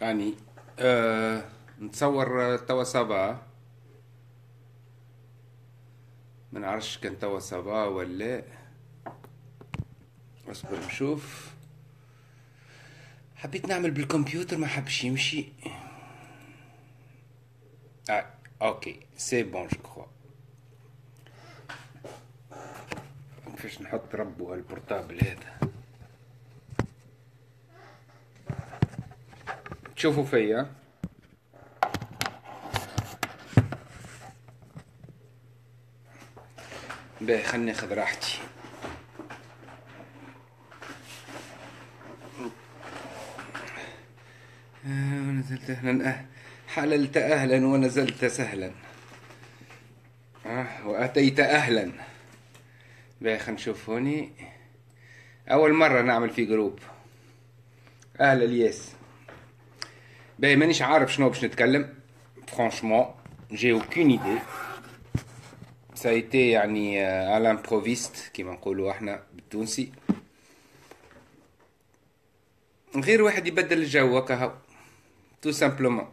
يعني آه نتصور توا صبا ما نعرفش كان توا صبا ولا. اصبر نشوف. حبيت نعمل بالكمبيوتر ما حبش يمشي. آه. OK c'est bon je crois كيفاش نحط ربو هال portable هذا؟ تشوفوا فيا. باهي خلني ناخذ راحتي. آه، ونزلت أهلا. أه. حللت أهلا ونزلت سهلا. أه. وأتيت أهلا. باهي خلينا نشوف هوني. أول مرة نعمل في groupe أهلا الياس. باهي مانيش عارف شنو باش نتكلم franchement j'ai aucune idée ça était يعني على l'improviste كيما نقولوا إحنا بالتونسي غير واحد يبدل الجو هكا tout simplement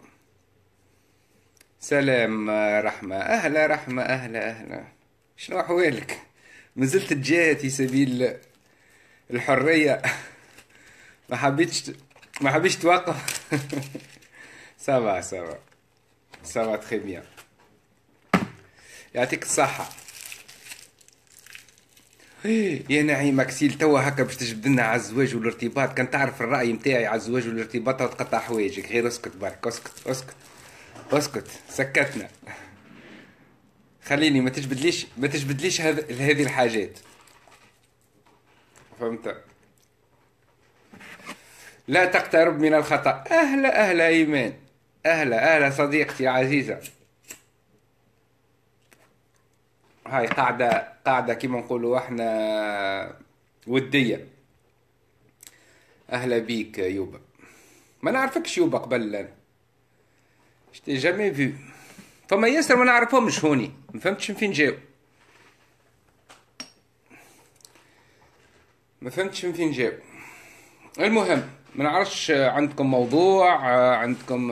سلام رحمة أهلا رحمة أهلا أهلا شنو أحوالك مازلت تجاهد في سبيل الحرية ما حبيتش ما حبيتش توقف ça va ça va ça va très bien يعطيك الصحة. يا نعيم ماكسيل توا هكا باش تجبد لنا على الزواج والارتباط. كان تعرف الرأي متاعي على الزواج والارتباط وتقطع حوايجك غير اسكت برك اسكت اسكت اسكت. سكتنا. خليني ما تجبدليش ما تجبدليش هذه الحاجات. فهمت؟ لا تقترب من الخطأ. أهلا أهلا إيمان. أهلا أهلا صديقتي عزيزة. هاي قاعدة قاعدة كيما نقولوا إحنا ودية. أهلا بيك يوبا. ما نعرفكش يوبا قبل أنا شتي جامي فيو فما ياسر ما نعرفهمش هوني. ما فهمتش من فين جاو. ما فهمتش من فين جاو. المهم. ما نعرفش عندكم موضوع عندكم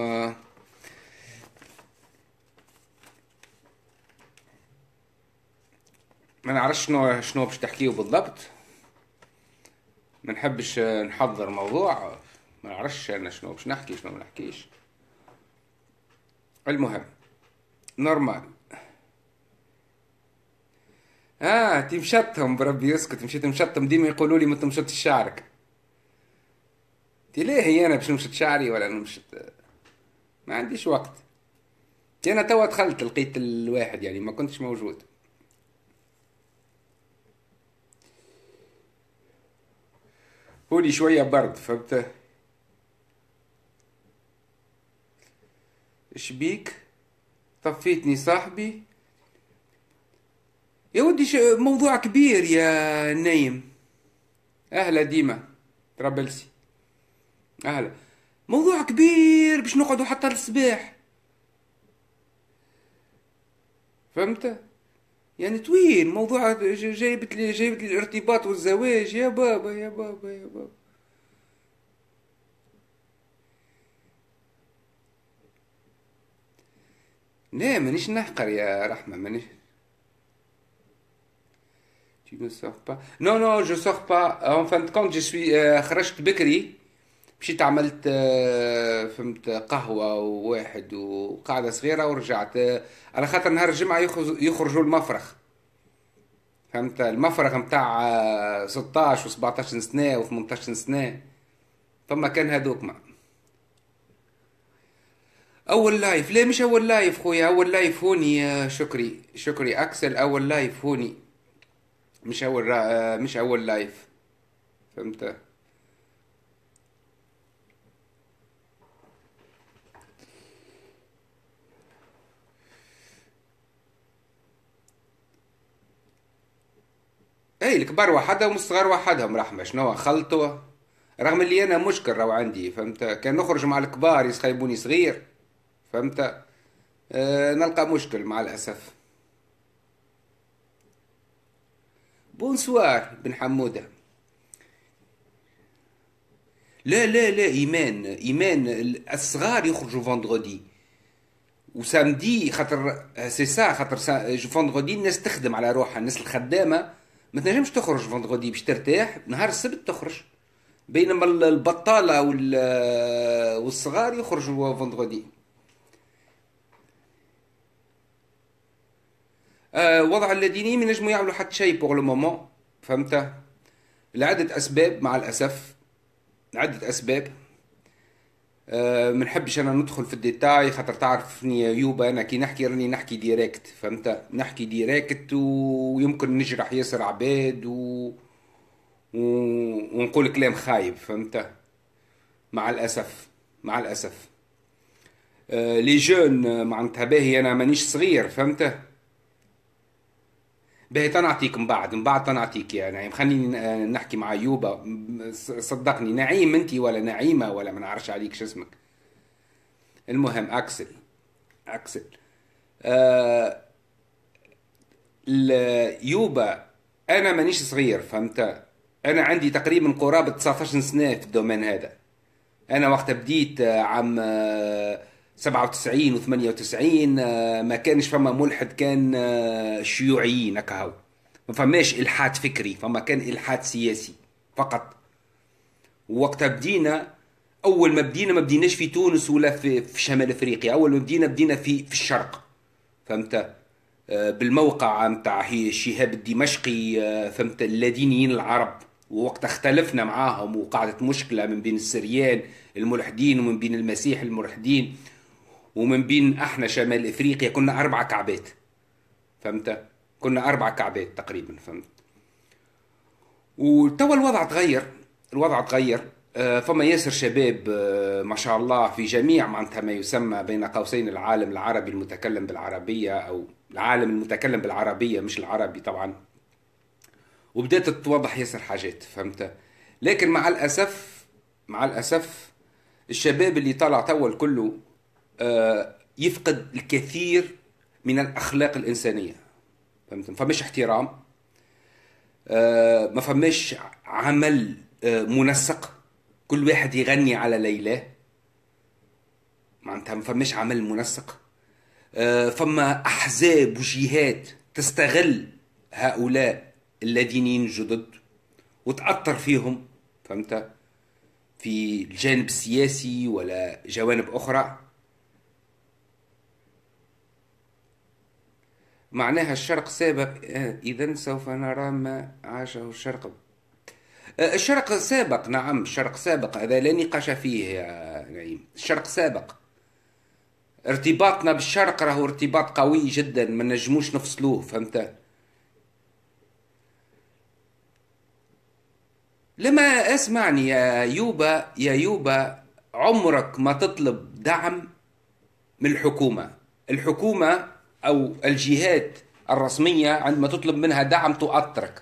ما نعرفش شنو شنو باش تحكيو بالضبط. ما نحبش نحضر موضوع ما نعرفش أنا شنو باش نحكي شنو ما نحكيش. المهم normal. آه تي مشطهم بربي يسكت مشيت مشطهم ديما يقولوا لي ما تمشطش شعرك. تي ليه هي أنا باش نمشط شعري ولا نمشط؟ ما عنديش وقت. أنا توا دخلت لقيت الواحد يعني ما كنتش موجود. هولي شوية برد فهمت؟ إيش بيك؟ طفيتني صاحبي. يا ودي موضوع كبير يا نايم. أهلا ديما ترابلسي. أهلا. موضوع كبير باش نقعدوا حتى الصباح فهمت؟ يعني طويل موضوع جايبت لي جايبت لي الارتباط والزواج. يا بابا يا بابا يا بابا. لا مانيش نحقر يا رحمة مانيش. Tu ne sors pas. Non, non, je sors pas. En fin de compte, je suis بكري. مشيت عملت فهمت قهوة وواحد وقاعدة صغيرة ورجعت. على خاطر نهار الجمعة يخرجوا المفرغ. فهمت؟ المفرغ متاع 16 و 17 سنة و 18 سنة. فما كان هذوك ما. أول live ليه مش أول live خويا؟ أول live هوني شكري. شكري أكسل أول live هوني. مش أول را... مش أول live فهمت؟ اي الكبار وحدهم والصغار وحدهم رحمه شنو خلطوا. رغم اللي أنا مشكل راهو عندي فهمت؟ كان نخرج مع الكبار يستخايبوني صغير فهمت؟ أه نلقى مشكل مع الأسف. bonsoir بن حمودة. لا لا لا إيمان إيمان. الصغار يخرجوا vendredi و samedi خاطر c'est ça خاطر vendredi الناس تخدم على روحها الناس الخدامة ما تنجمش تخرج vendredi باش ترتاح نهار السبت تخرج. بينما البطالة والصغار يخرجوا vendredi آه وضع الذين من ينجموا يعملوا حتى شيء pour le moment فهمت؟ لعدة أسباب مع الأسف. عدة أسباب. ما نحبش أنا ندخل في الديتاي خاطر تعرفني يوبا. أنا كي نحكي راني نحكي direct فهمت؟ نحكي direct ويمكن نجرح ياسر عباد و... و... ونقول كلام خايب فهمت؟ مع الأسف مع الأسف. أه لي جون معناتها باهي أنا مانيش صغير فهمت؟ باهي تنعطيك من بعد من بعد تنعطيك يا نعيم خليني نحكي مع ايوبا صدقني نعيم أنت ولا نعيمة ولا ما نعرفش عليك شو اسمك. المهم أكسل أكسل. آه يوبا أنا مانيش صغير فهمت؟ أنا عندي تقريبا قرابة 19 سنة في ال domaine هذا. أنا وقت بديت عام 97 و 98 ما كانش فما ملحد كان شيوعيين هكا ما فماش إلحاد فكري فما كان إلحاد سياسي فقط. وقتها بدينا أول ما بدينا ما بديناش في تونس ولا في, في شمال أفريقيا. أول ما بدينا بدينا في في الشرق فهمت؟ بالموقع نتاع شهاب الدمشقي فهمت؟ اللادينيين العرب. ووقت اختلفنا معاهم وقعدت مشكلة من بين السريان الملحدين ومن بين المسيح الملحدين. ومن بين أحنا شمال إفريقيا كنا أربع كعبات. فهمت؟ كنا أربع كعبات تقريبا فهمت؟ وتوا الوضع تغير الوضع تغير. فما ياسر شباب ما شاء الله في جميع معناتها ما يسمى بين قوسين العالم العربي المتكلم بالعربية أو العالم المتكلم بالعربية مش العربي طبعا. وبدأت تتوضح ياسر حاجات فهمت؟ لكن مع الأسف مع الأسف الشباب اللي طلع توا كله يفقد الكثير من الأخلاق الإنسانية. فهمت؟ ما فماش احترام ما فماش عمل منسق. كل واحد يغني على ليلاه معناتها ما فماش عمل منسق. فما أحزاب وجهات تستغل هؤلاء اللادينيين الجدد وتأثر فيهم. فهمت؟ في الجانب السياسي ولا جوانب أخرى. معناها الشرق سابق إذا سوف نرى ما عاشه الشرق. الشرق سابق نعم الشرق سابق هذا لا نقاش فيه يا نعيم. الشرق سابق. ارتباطنا بالشرق راهو ارتباط قوي جدا ما نجموش نفصلوه فهمت؟ لما أسمعني يا يوبا يا يوبا عمرك ما تطلب دعم من الحكومة. الحكومة أو الجهات الرسمية عندما تطلب منها دعم تؤطرك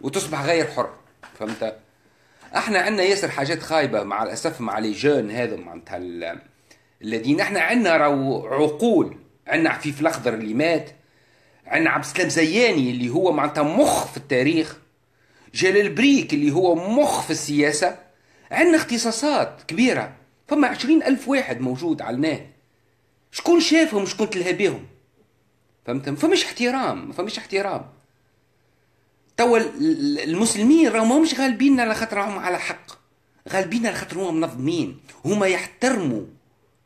وتصبح غير حر فهمت؟ إحنا عندنا ياسر حاجات خايبة مع الأسف مع لي جون هذا معناتها الذين إحنا عندنا راهو عقول. عندنا عفيف الأخضر اللي مات عندنا عبد السلام زياني اللي هو معناتها مخ في التاريخ جلال بريك اللي هو مخ في السياسة. عندنا اختصاصات كبيرة فما عشرين ألف واحد موجود على النت شكون شافهم شكون تلهى بهم؟ فهمت؟ فمش احترام فمش احترام. توا المسلمين راهم مش غالبين على خاطر راهم على حق غالبين على خاطر هم منظمين. هما يحترموا.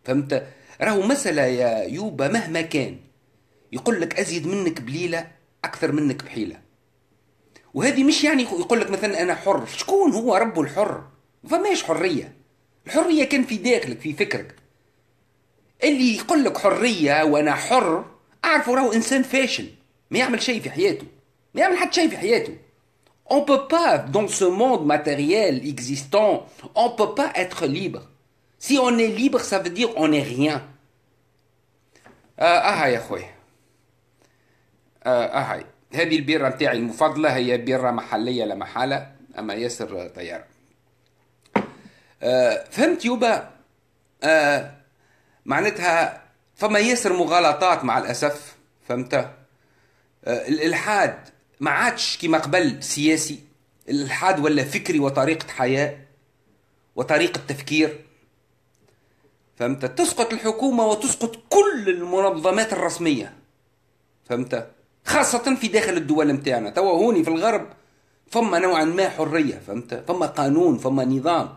فهمت؟ راهو مسألة يا يوبا مهما كان. يقول لك أزيد منك بليلة أكثر منك بحيلة. وهذه مش يعني يقول لك مثلا أنا حر. شكون هو ربه الحر؟ فماش حرية. الحرية كان في داخلك في فكرك. اللي يقول لك حرية وأنا حر أعرفه راهو إنسان فاشل ما يعمل شيء في حياته ما يعمل حتى شيء في حياته. On peut pas, dans ce monde matériel existant, on peut pas être libre. Si on est libre, ça veut dire on n'est rien. آه, آه يا أخوي. آه, آه هاي. هذه البيرة متاعي المفضلة هي بيرة محلية لا محالة أما ياسر طيار. آه فهمت يوبا؟ معناتها فما ياسر مغالطات مع الأسف فهمت؟ آه الإلحاد ما عادش كما قبل سياسي. الالحاد ولا فكري وطريقة حياة وطريقة تفكير فهمت؟ تسقط الحكومة وتسقط كل المنظمات الرسمية فهمت؟ خاصة في داخل الدول متاعنا. توا هوني في الغرب فما نوعا ما حرية فهمت؟ فما قانون فما نظام.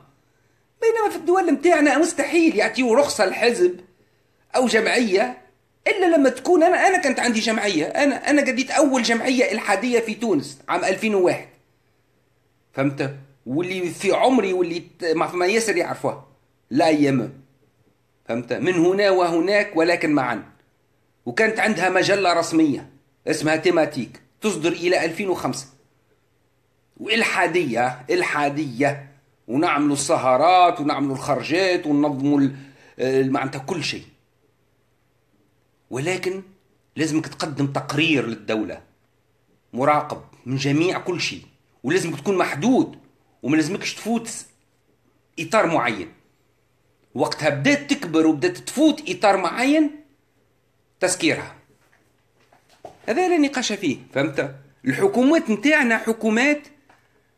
بينما في الدول متاعنا مستحيل يعطيو رخصة الحزب أو جمعية إلا لما تكون أنا أنا كانت عندي جمعية. أنا أنا قديت أول جمعية إلحادية في تونس عام 2001 فهمت؟ واللي في عمري واللي ما ياسر يعرفوها لا أيام فهمت؟ من هنا وهناك ولكن معا. وكانت عندها مجلة رسمية اسمها تيماتيك تصدر إلى 2005 وإلحادية إلحادية. ونعملوا السهرات ونعملوا الخرجات وننظموا معناتها كل شيء. ولكن لازمك تقدم تقرير للدولة مراقب من جميع كل شيء ولازمك تكون محدود وما لازمكش تفوت إطار معين. وقتها بدات تكبر وبدات تفوت إطار معين تسكيرها. هذا لا نقاش فيه فهمت؟ الحكومات نتاعنا حكومات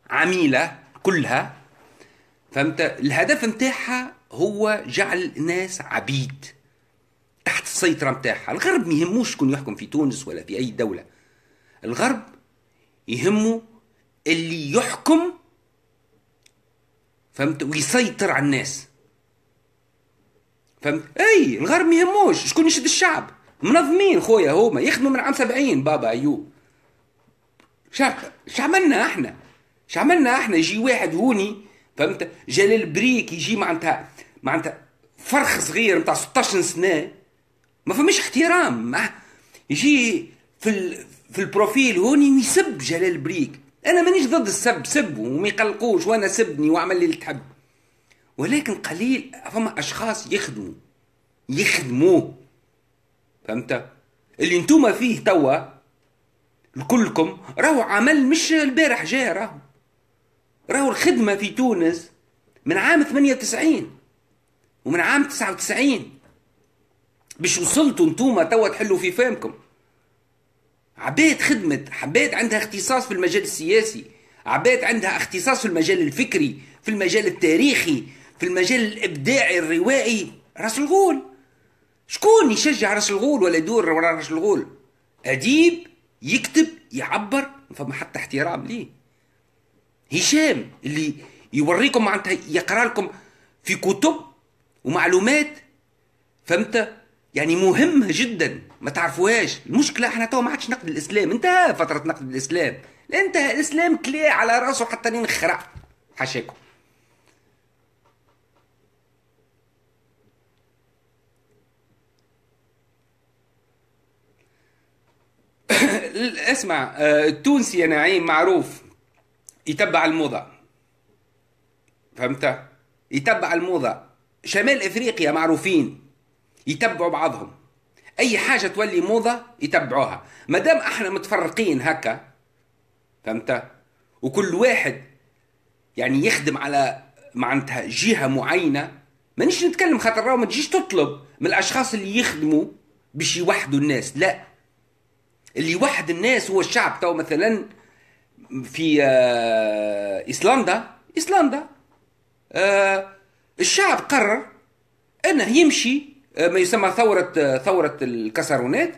عميلة كلها فهمت؟ الهدف نتاعها هو جعل الناس عبيد. السيطرة نتاعها الغرب ما يهموش شكون يحكم في تونس ولا في أي دولة. الغرب يهمه اللي يحكم فهمت؟ ويسيطر على الناس. فهمت؟ إي الغرب ما يهموش شكون يشد الشعب. منظمين خويا هما يخدموا من عام 70 بابا أيوب. شو عملنا إحنا؟ شو عملنا إحنا؟ يجي واحد هوني فهمت؟ جلال بريك يجي معناتها معناتها فرخ صغير نتاع 16 سنة. ما فماش احترام ما. يجي في ال... في ال profil هوني ويسب جلال بريك. أنا مانيش ضد السب سبوا وما يقلقوش وأنا سبني وأعمل اللي تحب. ولكن قليل فما أشخاص يخدموا يخدموه. فهمت؟ اللي انتوما فيه توا كلكم راهو عمل مش البارح جاء راهو. راهو الخدمة في تونس من عام 98 ومن عام 99 باش وصلتوا انتوما توا تحلوا في فامكم عباد خدمت عباد عندها اختصاص في المجال السياسي عباد عندها اختصاص في المجال الفكري في المجال التاريخي في المجال الإبداعي الروائي. راس الغول. شكون يشجع راس الغول ولا يدور ورا راس الغول؟ أديب يكتب يعبر فما حتى احترام ليه. هشام اللي يوريكم معناتها يقرأ لكم في كتب ومعلومات فهمت؟ يعني مهمة جدا. ما تعرفوهاش. المشكلة إحنا تو ما عادش نقد الإسلام. انتهى فترة نقد الإسلام. انتهى. الإسلام كلاه على رأسه حتى نخرع حاشاكم. اسمع آه، التونسي يا نعيم معروف. يتبع الموضة. فهمت؟ يتبع الموضة. شمال إفريقيا معروفين. يتبعوا بعضهم. أي حاجة تولي موضة يتبعوها. ما دام أحنا متفرقين هكا فهمت؟ وكل واحد يعني يخدم على معناتها جهة معينة مانيش نتكلم خاطر ما تجيش تطلب من الأشخاص اللي يخدموا باش يوحدوا الناس لا. اللي يوحد الناس هو الشعب. تو مثلا في آه، ايسلندا ايسلندا آه، الشعب قرر إنه يمشي ما يسمى ثورة ثورة الكسرونات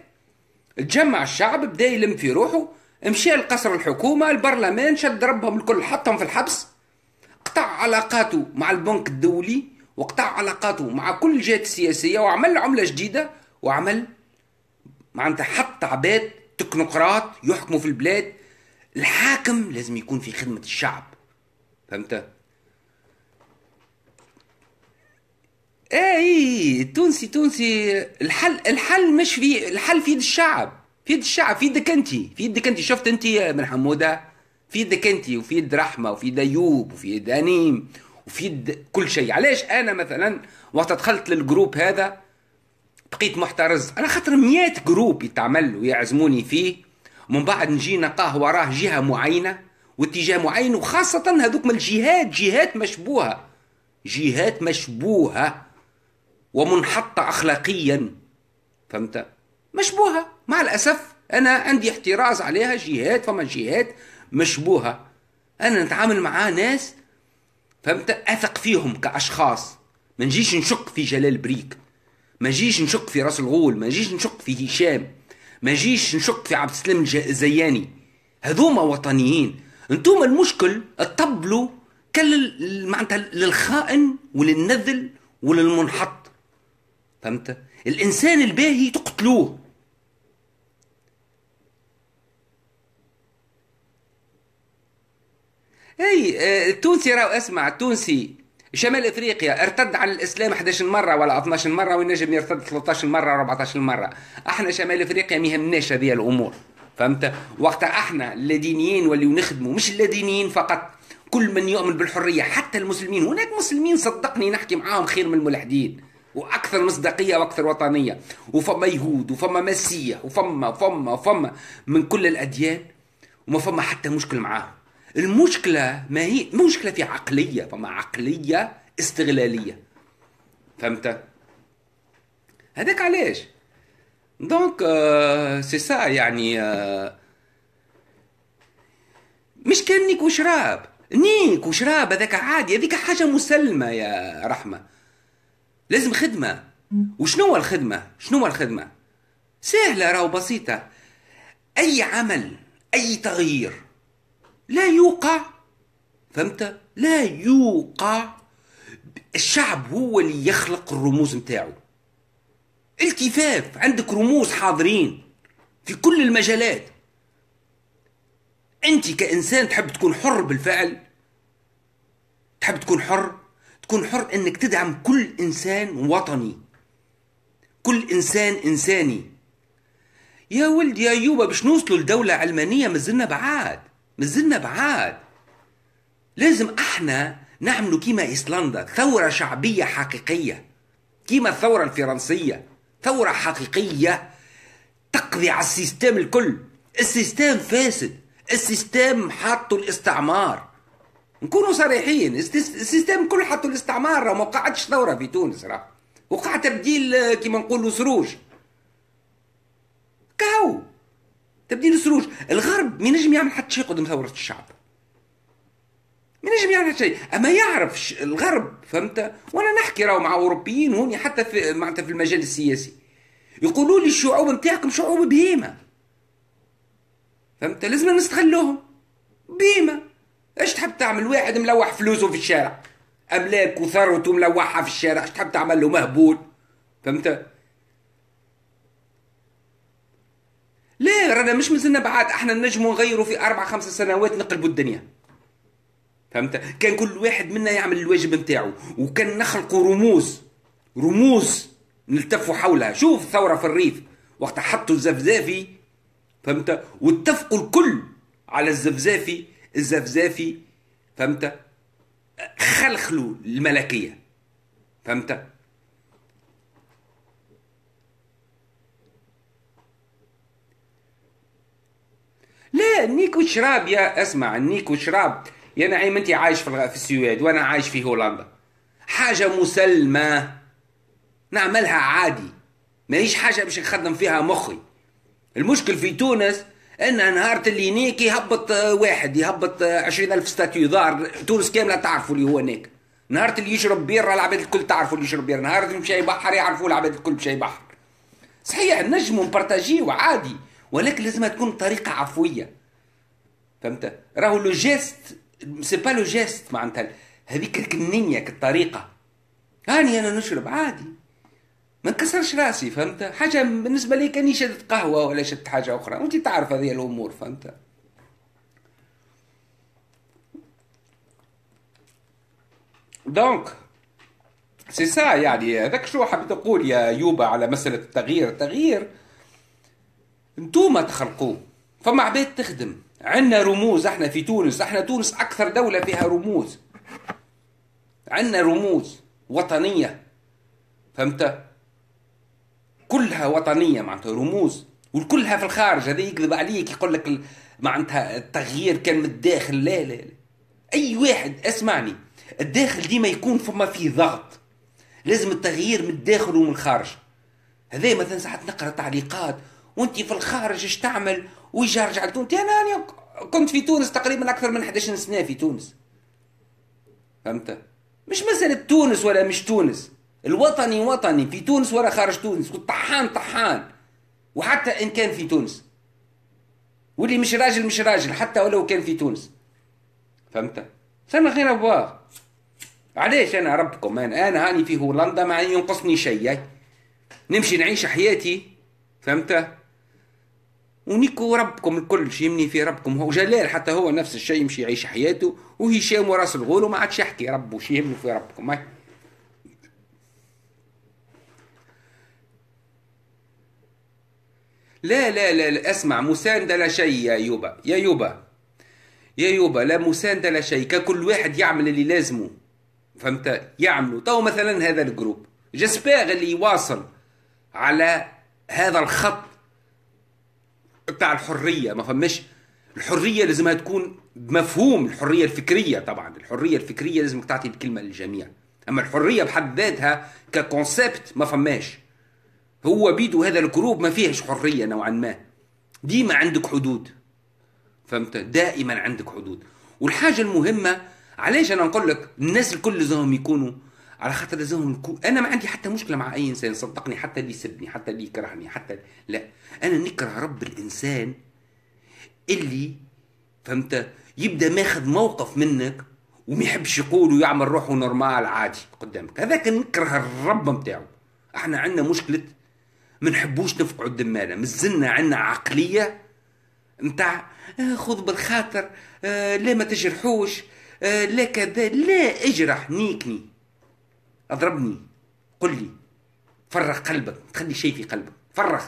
تجمع الشعب بدأ يلم في روحه. مشى لقصر الحكومة البرلمان شد ربهم الكل حطهم في الحبس. قطع علاقاته مع البنك الدولي وقطع علاقاته مع كل الجهات السياسية وعمل عملة جديدة وعمل معناتها حط عباد تكنوقراط يحكموا في البلاد. الحاكم لازم يكون في خدمة الشعب. فهمت؟ اي تونسي تونسي. الحل الحل مش في الحل في يد الشعب في يد الشعب في يدك انت في يدك انت شفت انت من حمودة؟ في يدك انت وفي يد رحمة وفي يد أيوب وفي يد أنيم وفي يد كل شيء. علاش أنا مثلا وقت دخلت لل groupe هذا بقيت محترز؟ أنا خاطر مئات groupe يتعمل ويعزموني فيه. ومن بعد نجي نلقاه وراه جهة معينة واتجاه معين وخاصة هذوك من الجهات جهات مشبوهة. جهات مشبوهة. ومنحطة أخلاقيا. فهمت؟ مشبوهة. مع الأسف أنا عندي احتراز عليها جهات فما جهات مشبوهة. أنا نتعامل مع ناس فهمت؟ أثق فيهم كأشخاص. ما نجيش نشك في جلال بريك. ما نجيش نشك في راس الغول. ما نجيش نشك في هشام. ما نجيش نشك في عبد السلام الزياني. هذوما وطنيين. أنتم المشكل تطبلوا كل معناتها للخائن وللنذل وللمنحط. فهمت؟ الإنسان الباهي تقتلوه. أي آه، التونسي راهو أسمع التونسي شمال إفريقيا ارتد على الإسلام 11 مرة ولا 12 مرة وينجم يرتد 13 مرة و 14 مرة. أحنا شمال إفريقيا ما يهمناش هذه الأمور فهمت؟ وقتها أحنا اللادينيين واللي نخدموا مش اللادينيين فقط كل من يؤمن بالحرية حتى المسلمين. هناك مسلمين صدقني نحكي معاهم خير من الملحدين. وأكثر مصداقية وأكثر وطنية. وفما يهود وفما مسيح وفما وفما وفما من كل الأديان وما فما حتى مشكل معاهم. المشكلة ما هي مشكلة في عقلية فما عقلية استغلالية. فهمت؟ هذاك علاش؟ donc c'est ça يعني آه مش كان نيك وشراب نيك وشراب هذاك عادي هذيك حاجة مسلمة يا رحمة. لازم خدمة. وشنو الخدمة؟ شنو الخدمة؟ سهلة راهو بسيطة. أي عمل أي تغيير لا يوقع فهمت؟ لا يوقع. الشعب هو اللي يخلق الرموز نتاعو. التفاف عندك رموز حاضرين في كل المجالات. أنت كإنسان تحب تكون حر بالفعل؟ تحب تكون حر؟ تكون حر إنك تدعم كل إنسان وطني. كل إنسان إنساني. يا ولدي يا يوبا باش نوصلوا لدولة علمانية مازلنا بعاد مازلنا بعاد. لازم إحنا نعملوا كيما إيسلندا ثورة شعبية حقيقية. كيما الثورة الفرنسية ثورة حقيقية تقضي على ال système الكل. ال système فاسد ال système حاطوا الاستعمار. نكونوا صريحين. ال système كل حطوا الاستعمار ما وقعتش ثورة في تونس راه. وقع تبديل كيما نقولوا سروج. كهو. تبديل السروج الغرب ما ينجم يعمل حتى شيء قدام ثورة الشعب. ما ينجم يعمل حتى شيء. أما يعرف الغرب فهمت؟ وأنا نحكي راهو مع أوروبيين هوني حتى في معناتها في المجال السياسي. يقولوا لي الشعوب نتاعكم شعوب بهيمة. فهمت؟ لازم نستغلوهم. بهيمة. إيش تحب تعمل؟ واحد ملوح فلوسه في الشارع. أملاك وثروته ملوحها في الشارع. إيش تحب تعمل له؟ مهبول. فهمت؟ ليه رانا مش مازلنا بعاد إحنا نجموا نغيروا في أربع خمس سنوات نقلبوا الدنيا. فهمت؟ كان كل واحد منا يعمل الواجب نتاعو. وكان نخلقوا رموز. رموز نلتفوا حولها. شوف الثورة في الريف. وقت حطوا الزفزافي. فهمت؟ واتفقوا الكل على الزفزافي الزفزافي فهمت؟ خلخلوا الملكية فهمت؟ لا النيك وشراب يا اسمع النيك وشراب يا نعيم أنت عايش في في السويد وأنا عايش في هولندا. حاجة مسلمة نعملها عادي. ما هيش حاجة باش نخدم فيها مخي. المشكل في تونس إن نهار اللي نيك يهبط واحد يهبط عشرين ألف statut ظهر تونس كاملة تعرفوا اللي هو نيك نهار اللي يشرب بيرة العباد الكل تعرفوا اللي يشرب بيرة نهار اللي مشى بحر يعرفوا العباد الكل مشى بحر صحيح نجموا ن partager يو عادي ولكن لازم تكون طريقة عفوية. فهمت؟ راهو le geste c'est pas le geste معناتها. هذيك النية الطريقة هاني أنا نشرب عادي. ما نكسرش راسي فهمت؟ حاجة بالنسبة لي كاني شربت قهوة ولا شربت حاجة أخرى. وأنت تعرف هذه الأمور فهمت؟ donc c'est ça يعني هذاك شو حبيت أقول يا يوبا على مسألة التغيير؟ التغيير انتوما تخلقوه فما عباد تخدم. عندنا رموز إحنا في تونس. إحنا تونس أكثر دولة فيها رموز. عندنا رموز وطنية فهمت؟ كلها وطنية معناتها رموز. وكلها في الخارج هذا يكذب عليك يقول لك معناتها التغيير كان من الداخل. لا لا لا. أي واحد اسمعني الداخل ديما يكون فما فيه ضغط. لازم التغيير من الداخل ومن الخارج. هذا مثلا ساعات نقرأ تعليقات وأنت في الخارج إيش تعمل؟ ويجي رجع لتونس. أنا كنت في تونس تقريبا أكثر من 11 سنة في تونس. فهمت؟ مش مسألة تونس ولا مش تونس. الوطني وطني في تونس ولا خارج تونس والطحان طحان. وحتى إن كان في تونس. واللي مش راجل مش راجل حتى ولو كان في تونس. فهمت؟ سنة غير أبواه علاش أنا ربكم؟ أنا, أنا هاني في هولندا ما ينقصني شيء. نمشي نعيش حياتي. فهمت؟ ونيكو ربكم الكل يمني في ربكم هو. جلال حتى هو نفس الشيء يمشي يعيش حياته وهشام وراس الغول وما عادش يحكي. رب وش في ربكم. لا لا لا, لا اسمع مساندة لا شيء يا يوبا يا يوبا يا يوبا لا مساندة لا شيء كل واحد يعمل اللي لازمه فهمت؟ يعملوا. تو مثلا هذا الجروب. j'espère اللي يواصل على هذا الخط بتاع الحرية ما فماش الحرية لازمها تكون بمفهوم الحرية الفكرية طبعا الحرية الفكرية لازم تعطي الكلمة للجميع. أما الحرية بحد ذاتها ك concept ما فماش هو بيدو هذا الجروب ما فيهش حرية نوعا ما. ديما عندك حدود. فهمت؟ دائما عندك حدود. والحاجة المهمة علاش أنا نقول لك الناس الكل لازمهم يكونوا؟ على خاطر لازمهم يكون أنا ما عندي حتى مشكلة مع أي إنسان صدقني حتى اللي يسبني حتى اللي يكرهني حتى لا. أنا نكره رب الإنسان اللي فهمت؟ يبدأ ماخذ موقف منك وما يحبش يقول ويعمل روحه نورمال عادي قدامك. هذاك نكره الرب نتاعو إحنا عندنا مشكلة ما نحبوش نفقعوا الدمانة. مازلنا عندنا عقلية نتاع آه خذ بالخاطر آه لا ما تجرحوش آه لا كذا لا اجرح نيكني. اضربني. قل لي. فرغ قلبك. تخلي شيء في قلبك. فرغ.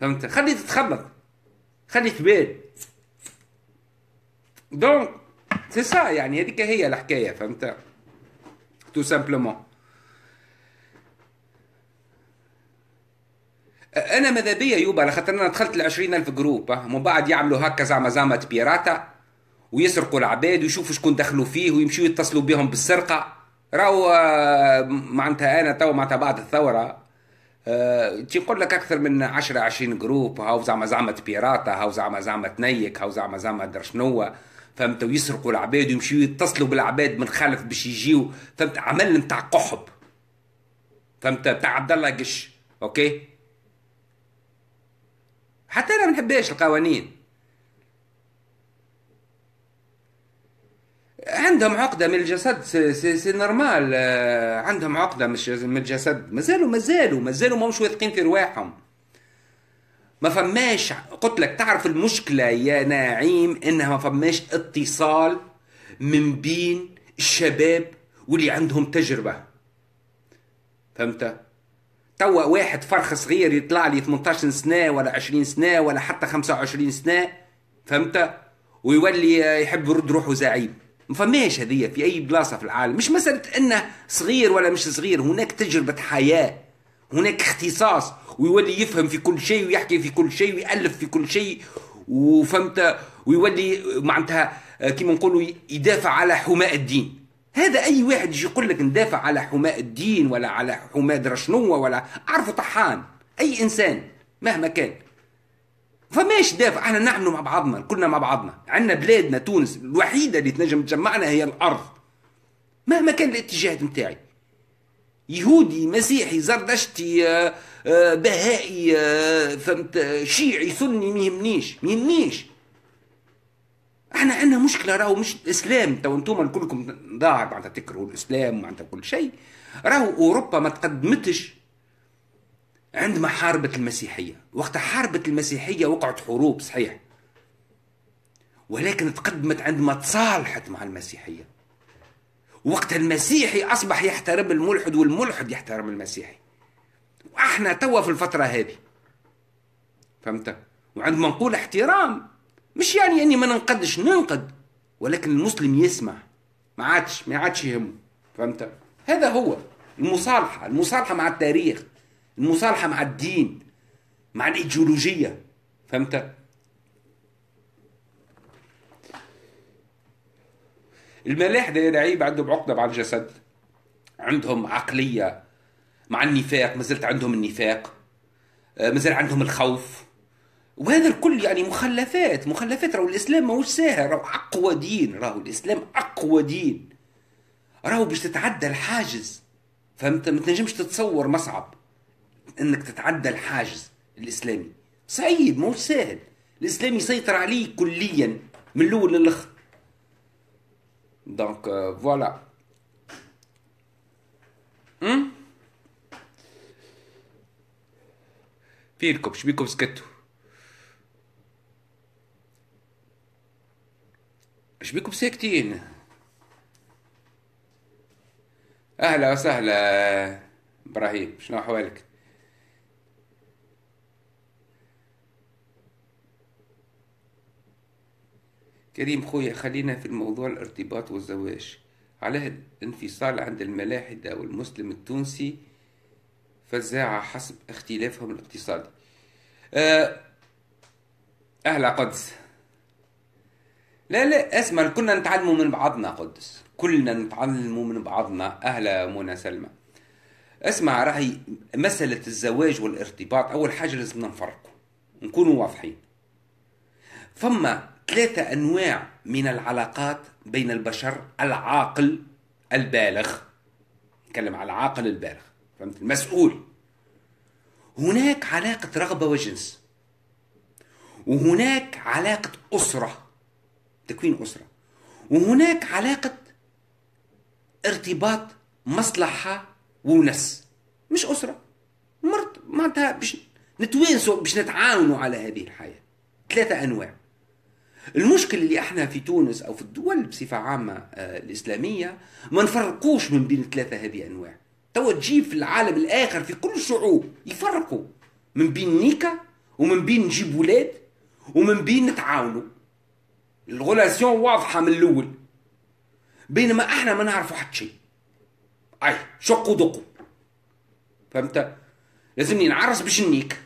فهمت؟ خلي تتخبط. خلي تبان. donc c'est ça يعني هذيك هي الحكاية فهمت؟ تو simplement أنا ماذا بيا يوبا لخاطر أنا دخلت ل ألف جروب من بعد يعملوا هكا زعما زعما pirata ويسرقوا العباد ويشوفوا شكون دخلوا فيه ويمشوا يتصلوا بهم بالسرقة. راهو آه، معناتها أنا تو معناتها بعد الثورة أه نقول لك أكثر من 10 20 جروب هاو زعما زعما pirata هاو زعما زعما تنيك هاو زعما زعما در شنو فهمت؟ ويسرقوا العباد ويمشيو يتصلوا بالعباد من خلف باش يجيو فهمت؟ عمل نتاع قحب. فهمت؟ بتاع عبد الله قش أوكي؟ حتى أنا ما نحبهاش القوانين. عندهم عقدة من الجسد c'est, c'est, c'est normal. آه، عندهم عقدة مش من الجسد. مازالوا مازالوا مازالوا ما مش واثقين في رواحهم. ما فماش قلت لك تعرف المشكلة يا نعيم إنها ما فماش اتصال من بين الشباب واللي عندهم تجربة. فهمت؟ توا واحد فرخ صغير يطلع لي 18 سنة ولا 20 سنة ولا حتى 25 سنة فهمت؟ ويولي يحب يرد روحه زعيم. ما فماش هذه في أي بلاصة في العالم. مش مسألة إنه صغير ولا مش صغير هناك تجربة حياة هناك اختصاص ويولي يفهم في كل شيء ويحكي في كل شيء ويألف في كل شيء وفهمت؟ ويولي معناتها كيما نقولوا يدافع على حماء الدين. هذا أي واحد يجي يقول لك ندافع على حماء الدين ولا على حماة درشنوة ولا؟ اعرفوا طحان أي إنسان مهما كان. فماش دافع أحنا نحن مع بعضنا كلنا مع بعضنا. عندنا بلادنا تونس الوحيدة اللي تنجم تجمعنا هي الأرض. مهما كان الاتجاه نتاعي. يهودي مسيحي زردشتي آه، آه، بهائي آه، فهمت شيعي سني ما يهمنيش ما يهمنيش إحنا عندنا مشكلة راهو مش الإسلام. تو أنتم كلكم ضاع معناتها تكرهوا الإسلام معناتها كل شيء. راهو أوروبا ما تقدمتش عندما حاربت المسيحية. وقت حاربت المسيحية وقعت حروب صحيح. ولكن تقدمت عندما تصالحت مع المسيحية. وقت المسيحي أصبح يحترم الملحد والملحد يحترم المسيحي. وإحنا توا في الفترة هذه. فهمت؟ وعندما نقول احترام مش يعني إني ما ننقدش ننقد ولكن المسلم يسمع. ما عادش ما عادش يهمه فهمت؟ هذا هو المصالحة المصالحة مع التاريخ المصالحة مع الدين مع الإيديولوجية فهمت؟ الملاحدة يا لعيب عندهم عقدة مع الجسد عندهم عقلية مع النفاق ما زلت عندهم النفاق آه، ما زال عندهم الخوف. وهذا الكل يعني مخلفات مخلفات. راهو الإسلام ماهوش ساهل راهو أقوى دين راهو الإسلام أقوى دين. راهو باش تتعدى الحاجز. فهمت؟ ما تنجمش تتصور مصعب إنك تتعدى الحاجز الإسلامي. صعيب مو سهل الاسلام يسيطر عليه كليا من الأول للآخر. donc voilà فيلكم شبيكم سكتوا شبيكم ساكتين؟ أهلا وسهلا إبراهيم شنو أحوالك؟ كريم خويا خلينا في الموضوع الارتباط والزواج. على الانفصال عند الملاحدة والمسلم التونسي فزاعة حسب اختلافهم الاقتصادي. أه، أهلا قدس. لا لا اسمع كنا نتعلموا من بعضنا قدس. كلنا نتعلموا من بعضنا أهلا منى سلمى. اسمع راهي مسألة الزواج والارتباط أول حاجة لازم نفرقوا نكونوا واضحين. فما ثلاثة أنواع من العلاقات بين البشر العاقل البالغ. نتكلم على العاقل البالغ فهمت؟ المسؤول. هناك علاقة رغبة وجنس وهناك علاقة أسرة. تكوين أسرة. وهناك علاقة ارتباط مصلحة ونس. مش أسرة. مرت معناتها باش نتوانسوا باش نتعاونوا على هذه الحياة. ثلاثة أنواع. المشكل اللي إحنا في تونس أو في الدول بصفة عامة آه، الإسلامية ما نفرقوش من بين الثلاثة هذه أنواع. توا تجيب في العالم الآخر في كل الشعوب يفرقوا. من بين نيكا ومن بين نجيب ولاد ومن بين نتعاونوا. الغولاسيون واضحة من الأول. بينما إحنا ما نعرفوا حتى شيء. أي شقوا دقوا فهمت؟ لازمني نعرس باش نيك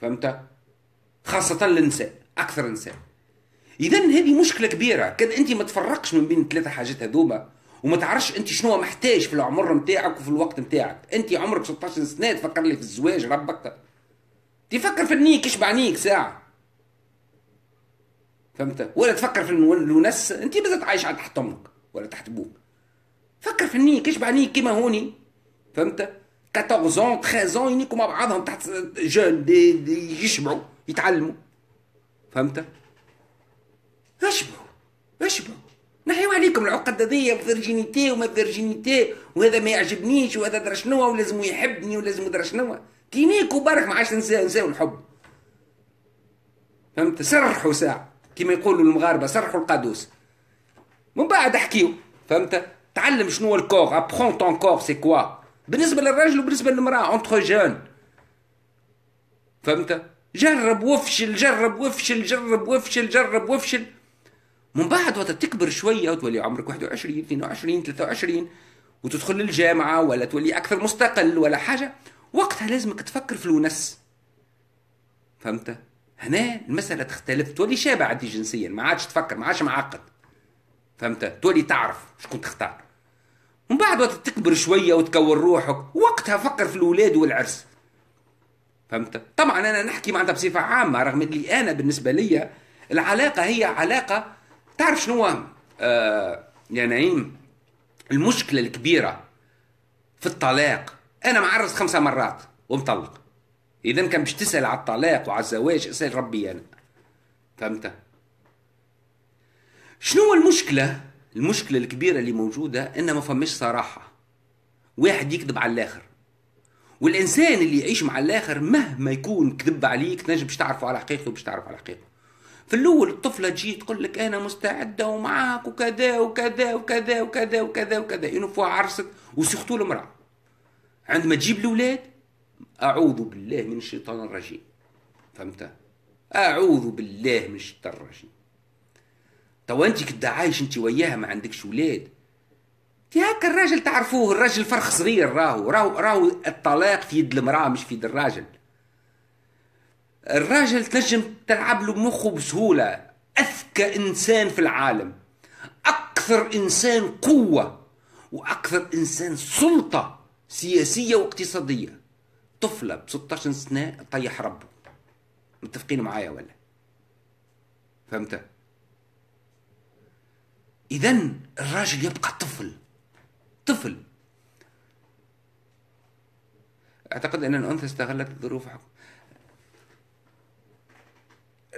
فهمت؟ خاصة للنساء أكثر النساء. إذا هذه مشكلة كبيرة. كان أنت ما تفرقش من بين الثلاثة حاجات هذوما وما تعرفش أنت شنو محتاج في العمر نتاعك وفي الوقت نتاعك أنت عمرك 16 سنة تفكر لي في الزواج ربك. تفكر في النيك إيش بعنيك ساعة. فهمت؟ ولا تفكر في الونس انت بزت عايش تحت أمك ولا تحت أبوك فكر في النيك إيش بعنيك كيما هوني. فهمت؟ 14 13 ينيكوا مع بعضهم تحت jeune dix, يشبعوا يتعلموا. فهمت؟ اشبهوا اشبهوا نحيو عليكم العقد هذيا virginité وما virginité وهذا ما يعجبنيش وهذا درا شنو ولازم يحبني ولازم درا شنو كينيكو برك ما عادش نساو الحب. فهمت؟ سرحوا ساعة. كما يقولوا المغاربة سرحوا القادوس. من بعد أحكيو فهمت؟ تعلم شنو الكور ابخون تون كور سي كوا بالنسبة للراجل وبالنسبة للمرأة اونتخ جون فهمت؟ جرب وافشل جرب وافشل جرب وافشل جرب وافشل من بعد وقت تكبر شوية وتولي عمرك 21 22 23 وتدخل للجامعة ولا تولي أكثر مستقل ولا حاجة وقتها لازمك تفكر في الونس. فهمت؟ هنا المسألة تختلف. تولي شاب عادي جنسيا ما عادش تفكر ما عادش معقد. فهمت؟ تولي تعرف شكون تختار. من بعد وقت تكبر شوية وتكون روحك وقتها فكر في الأولاد والعرس. فهمت؟ طبعا أنا نحكي معناتها بصفة عامة رغم اللي أنا بالنسبة لي العلاقة هي علاقة تعرف شنو؟ آه يا نعيم المشكلة الكبيرة في الطلاق. أنا معرس خمسة مرات ومطلق. إذا كان باش تسأل على الطلاق وعلى الزواج اسأل ربي أنا. فهمت؟ شنو المشكلة؟ المشكلة الكبيرة اللي موجودة إن ما فماش صراحة. واحد يكذب على الآخر. والإنسان اللي يعيش مع الآخر مهما يكون كذب عليك تنجم باش تعرفه على حقيقته باش تعرف على حقيقته. في الأول الطفلة تجي تقول لك أنا مستعدة ومعاك وكذا وكذا وكذا وكذا وكذا وكذا. ينفوا عرسك وسيختوا المرأة. عندما تجيب الأولاد أعوذ بالله من الشيطان الرجيم. فهمت؟ أعوذ بالله من الشيطان الرجيم. تو أنت كنت عايش أنت وياها ما عندكش ولاد. هكا الراجل تعرفوه الراجل فرخ صغير راهو راهو راهو الطلاق في يد المرأة مش في يد الراجل. الراجل تنجم تلعب له مخه بسهولة. أذكى إنسان في العالم. أكثر إنسان قوة. وأكثر إنسان سلطة سياسية واقتصادية. طفلة ب 16 سنة طيح ربه. متفقين معايا ولا؟ فهمت؟ إذا الراجل يبقى طفل. طفل. أعتقد أن الأنثى استغلت الظروف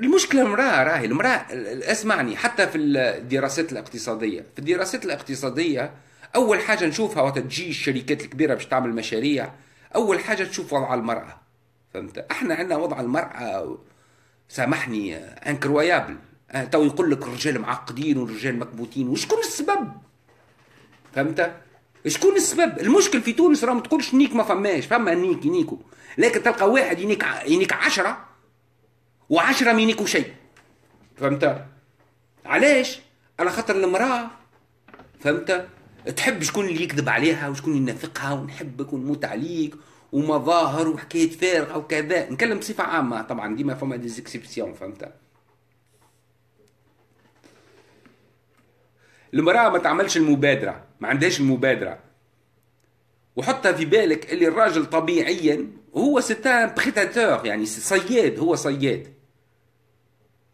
المشكلة المرأة راهي. المرأة اسمعني حتى في الدراسات الاقتصادية. في الدراسات الاقتصادية أول حاجة نشوفها وقت تجي الشركات الكبيرة باش تعمل مشاريع أول حاجة تشوف وضع المرأة فهمت؟ إحنا عندنا وضع المرأة سامحني incroyable تو يقول لك الرجال معقدين والرجال مكبوتين وشكون السبب؟ فهمت؟ شكون السبب؟ المشكل في تونس راه ما تقولش نيك ما فماش فما نيك ينيكو. لكن تلقى واحد ينيك ينيك عشرة وعشرة ما ينيكو شيء. فهمت؟ علاش؟ على خاطر المرأة. فهمت؟ تحب شكون اللي يكذب عليها وشكون ينافقها ونحبك ونموت عليك ومظاهر وحكاية فارغة وكذا. نتكلم بصفة عامة. طبعا ديما فما des exceptions فهمت؟ المرأة ما تعملش المبادرة ما عندهاش المبادرة. وحطها في بالك اللي الراجل طبيعيا هو ستان بريتاتور يعني صياد هو صياد.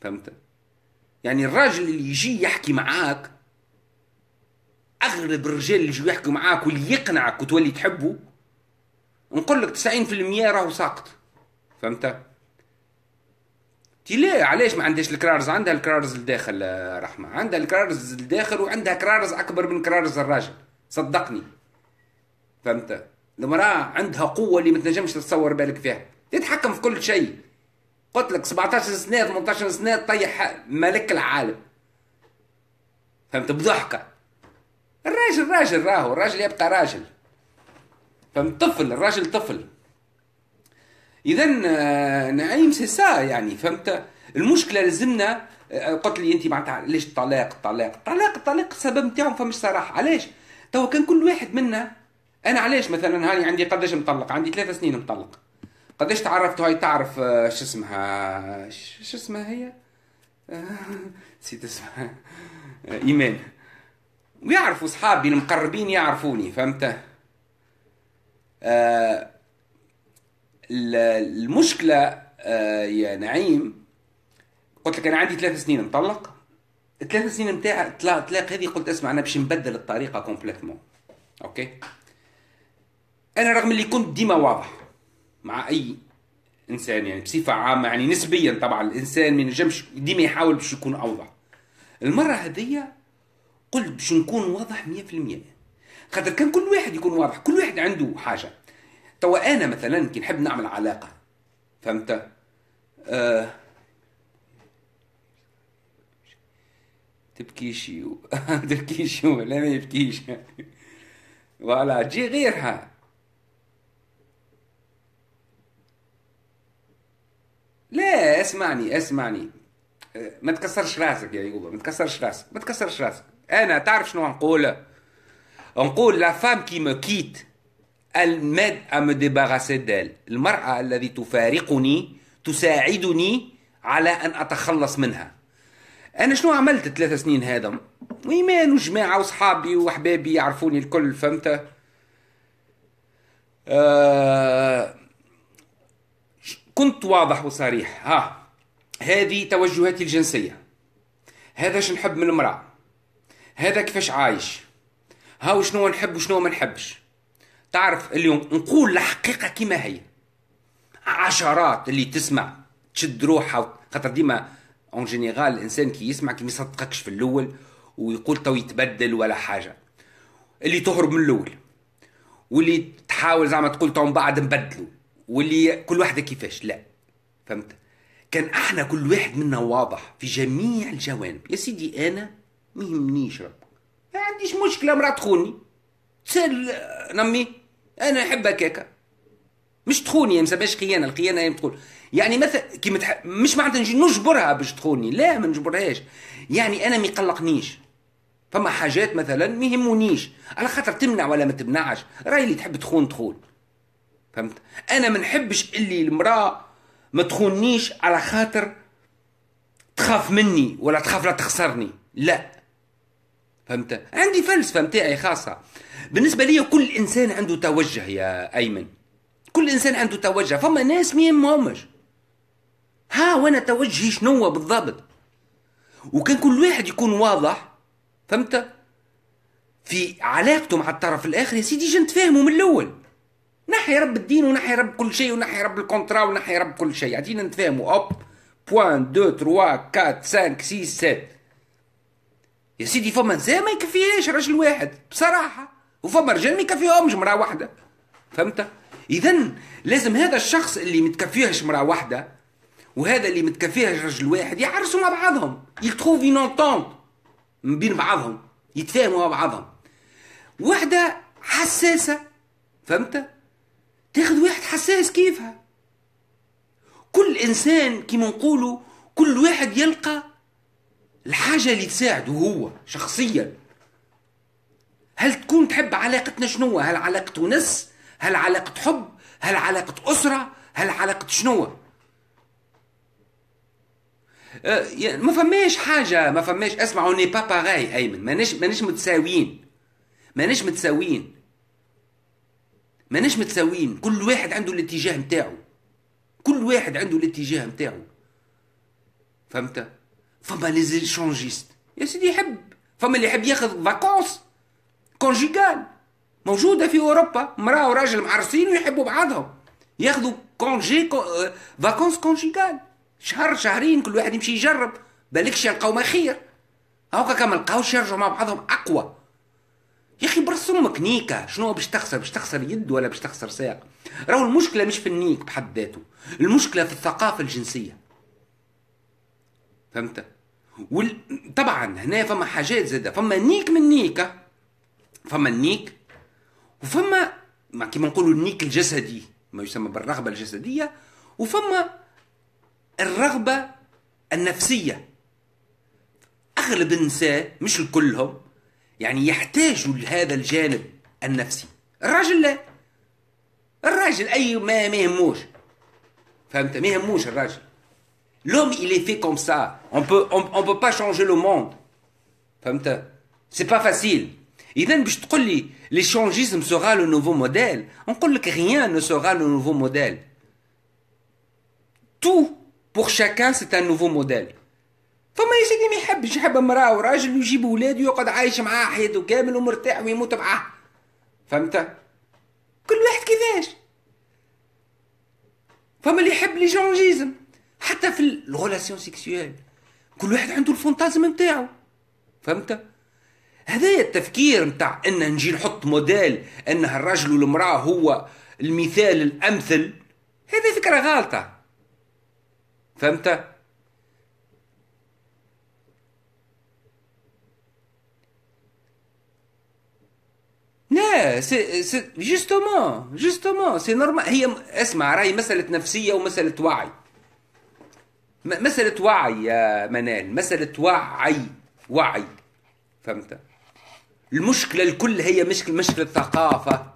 فهمت؟ يعني الراجل اللي يجي يحكي معاك اغلب الرجال اللي يجوا يحكوا معاك واللي يقنعك وتولي تحبه نقول لك 90% راهو ساقط. فهمت؟ تي ليه علاش ما عندهاش الكرارز؟ عندها الكرارز الداخل رحمة. عندها الكرارز الداخل وعندها كرارز أكبر من كرارز الراجل. صدقني. فهمت؟ المرأة عندها قوة اللي ما تنجمش تتصور بالك فيها. تتحكم في كل شيء. قلت لك 17 سنة 18 سنة تطيح ملك العالم. فهمت؟ بضحكة. الراجل راجل راهو الراجل يبقى راجل. فهمت طفل الراجل طفل. اذا آه، نعيم c'est يعني فهمت؟ المشكلة لازمنا آه، قلت لي أنت معناتها ليش الطلاق الطلاق الطلاق الطلاق السبب نتاعهم فمش صراحة. علاش؟ تو كان كل واحد منا أنا علاش مثلا هاني عندي قداش مطلق؟ عندي ثلاث سنين مطلق. قداش تعرفت هاي؟ تعرف آه، شو اسمها؟ شو اسمها هي؟ نسيت اسمها. ايمان ويعرفوا أصحابي المقربين يعرفوني فهمت؟ آه المشكلة آه يا نعيم قلت لك أنا عندي ثلاث سنين مطلق. الثلاث سنين نتاع طلاق هذه قلت أسمع أنا باش نبدل الطريقة complètement أوكي؟ أنا رغم اللي كنت ديما واضح مع أي إنسان يعني بصفة عامة يعني نسبيا طبعا الإنسان ما ينجمش ديما يحاول باش يكون أوضح. المرة هذيا قلت باش نكون واضح 100% خاطر كان كل واحد يكون واضح كل واحد عنده حاجة. توا أنا مثلا كي نحب نعمل علاقة فهمت؟ آه تبكيش تبكيش لا ما يبكيش؟ فوالا تجي غيرها. لا اسمعني اسمعني. آه، ما تكسرش راسك يا يوبا ما تكسرش راسك ما تكسرش راسك. أنا تعرف شنو نقول؟ نقول لا فام كي مو كيت الماد ام ديباراسي ديل المرأة التي تفارقني تساعدني على أن أتخلص منها. أنا شنو عملت ثلاث سنين هذا؟ وإيمان وجماعة وصحابي وأحبابي يعرفوني الكل فهمت؟ آه كنت واضح وصريح. ها هذه توجهاتي الجنسية. هذا شنو نحب من المرأة. هذا كيفاش عايش؟ ها وشنو نحب وشنو ما نحبش. تعرف اليوم نقول الحقيقة كما هي. عشرات اللي تسمع تشد روحها خاطر ديما en général الإنسان كي يسمع كي ما يصدقكش في الأول ويقول تو يتبدل ولا حاجة. اللي تهرب من الأول واللي تحاول زعما تقول تو بعد نبدلوا واللي كل واحدة كيفاش؟ لا. فهمت؟ كان أحنا كل واحد منا واضح في جميع الجوانب. يا سيدي أنا ما يهمنيش ما عنديش مشكلة مرات تخوني. تسال نمي أنا نحب هكاكا مش تخوني ما مسماش خيانة الخيانة هي تقول يعني مثلا كي متح... مش معناتها نجبرها باش تخوني. لا ما نجبرهاش. يعني أنا ما يقلقنيش. فما حاجات مثلا ما يهمونيش. على خاطر تمنع ولا ما تمنعش. راي اللي تحب تخون تخون. فهمت؟ أنا ما نحبش اللي المرأة ما تخونيش على خاطر تخاف مني ولا تخاف لا تخسرني. لا. فهمت؟ عندي فلسفه نتاعي خاصة. بالنسبة لي كل إنسان عنده توجه يا أيمن. كل إنسان عنده توجه. فما ناس ما يهمهمش. ها وأنا توجهي شنو بالضبط؟ وكان كل واحد يكون واضح فهمت؟ في علاقته مع الطرف الآخر يا سيدي جا نتفاهموا من الأول. نحي رب الدين ونحي رب كل شيء ونحي رب ال contrat ونحي رب كل شيء. عطينا نتفاهموا. un point deux trois quatre cinq six sept يا سيدي فما نساء ما يكفيهاش رجل واحد بصراحة. وفما رجال ما يكفيهمش مرأة واحدة. فهمت؟ إذا لازم هذا الشخص اللي متكفيهش مرأة واحدة وهذا اللي متكفيهش رجل واحد يعرسوا مع بعضهم. يتخوف اون من بين بعضهم يتفاهموا مع بعضهم. واحدة حساسة. فهمت؟ تاخذ واحد حساس كيفها. كل إنسان كيما نقولوا كل واحد يلقى الحاجة اللي تساعده هو شخصيا. هل تكون تحب علاقتنا شنو؟ هل علاقة ونس هل علاقة حب؟ هل علاقة أسرة؟ هل علاقة شنو؟ أه ما فماش حاجة ما فماش اسمع اوني با باغاي أيمن. ماناش ماناش متساويين. ماناش متساويين. ماناش متساويين. كل واحد عنده الاتجاه نتاعو. كل واحد عنده الاتجاه نتاعو. فهمت؟ فما لي شونجيست يا سيدي يحب. فما اللي يحب ياخذ فاكونس conjugales موجودة في أوروبا. مرأة وراجل معرسين ويحبوا بعضهم. ياخذوا congé vacances conjugales شهر شهرين كل واحد يمشي يجرب. بالكش يلقاو ما خير. هاكا كما لقاوش يرجعوا مع بعضهم أقوى. يا أخي برس أمك نيكا. شنو باش تخسر؟ باش تخسر يد ولا باش تخسر ساق؟ راهو المشكلة مش في النيك بحد ذاته. المشكلة في الثقافة الجنسية. فهمت؟ وال... طبعا هنا فما حاجات زادة. فما نيك من نيكا فما النيك وفما ما كيما نقولوا النيك الجسدي ما يسمى بالرغبة الجسدية وفما الرغبة النفسية. أغلب النساء مش الكلهم يعني يحتاجوا لهذا الجانب النفسي. الراجل لا. الراجل أي ما ما يهموش. فهمت؟ ما يهموش الراجل. L'homme, il est fait comme ça. On peut, on, on peut pas changer le monde. فهمت؟ C'est pas facile. إذا باش تقول لي l'échangisme sera le nouveau modèle. نقول لك rien ne sera le nouveau modèle. Tout pour chacun c'est un nouveau modèle. فما يا سيدي ما يحبش يحب امرأة وراجل ويجيب ولاد ويقعد عايش معاه حياته كامل ومرتاح ويموت معاه. فهمت؟ كل واحد كيفاش. فما اللي يحب ليشونجيزم حتى في ال relations sexuelles كل واحد عنده ال fantasme نتاعو فهمت؟ هذايا التفكير نتاع إن نجي نحط موديل إن الرجل والمرأة هو المثال الأمثل هذه فكرة غالطه فهمت؟ لا c'est c'est justement justement c'est normal هي اسمع راهي مسألة نفسية ومسألة وعي. مسألة وعي يا منال مسألة وعي وعي. فهمت؟ المشكلة الكل هي مشكلة مشكلة ثقافة.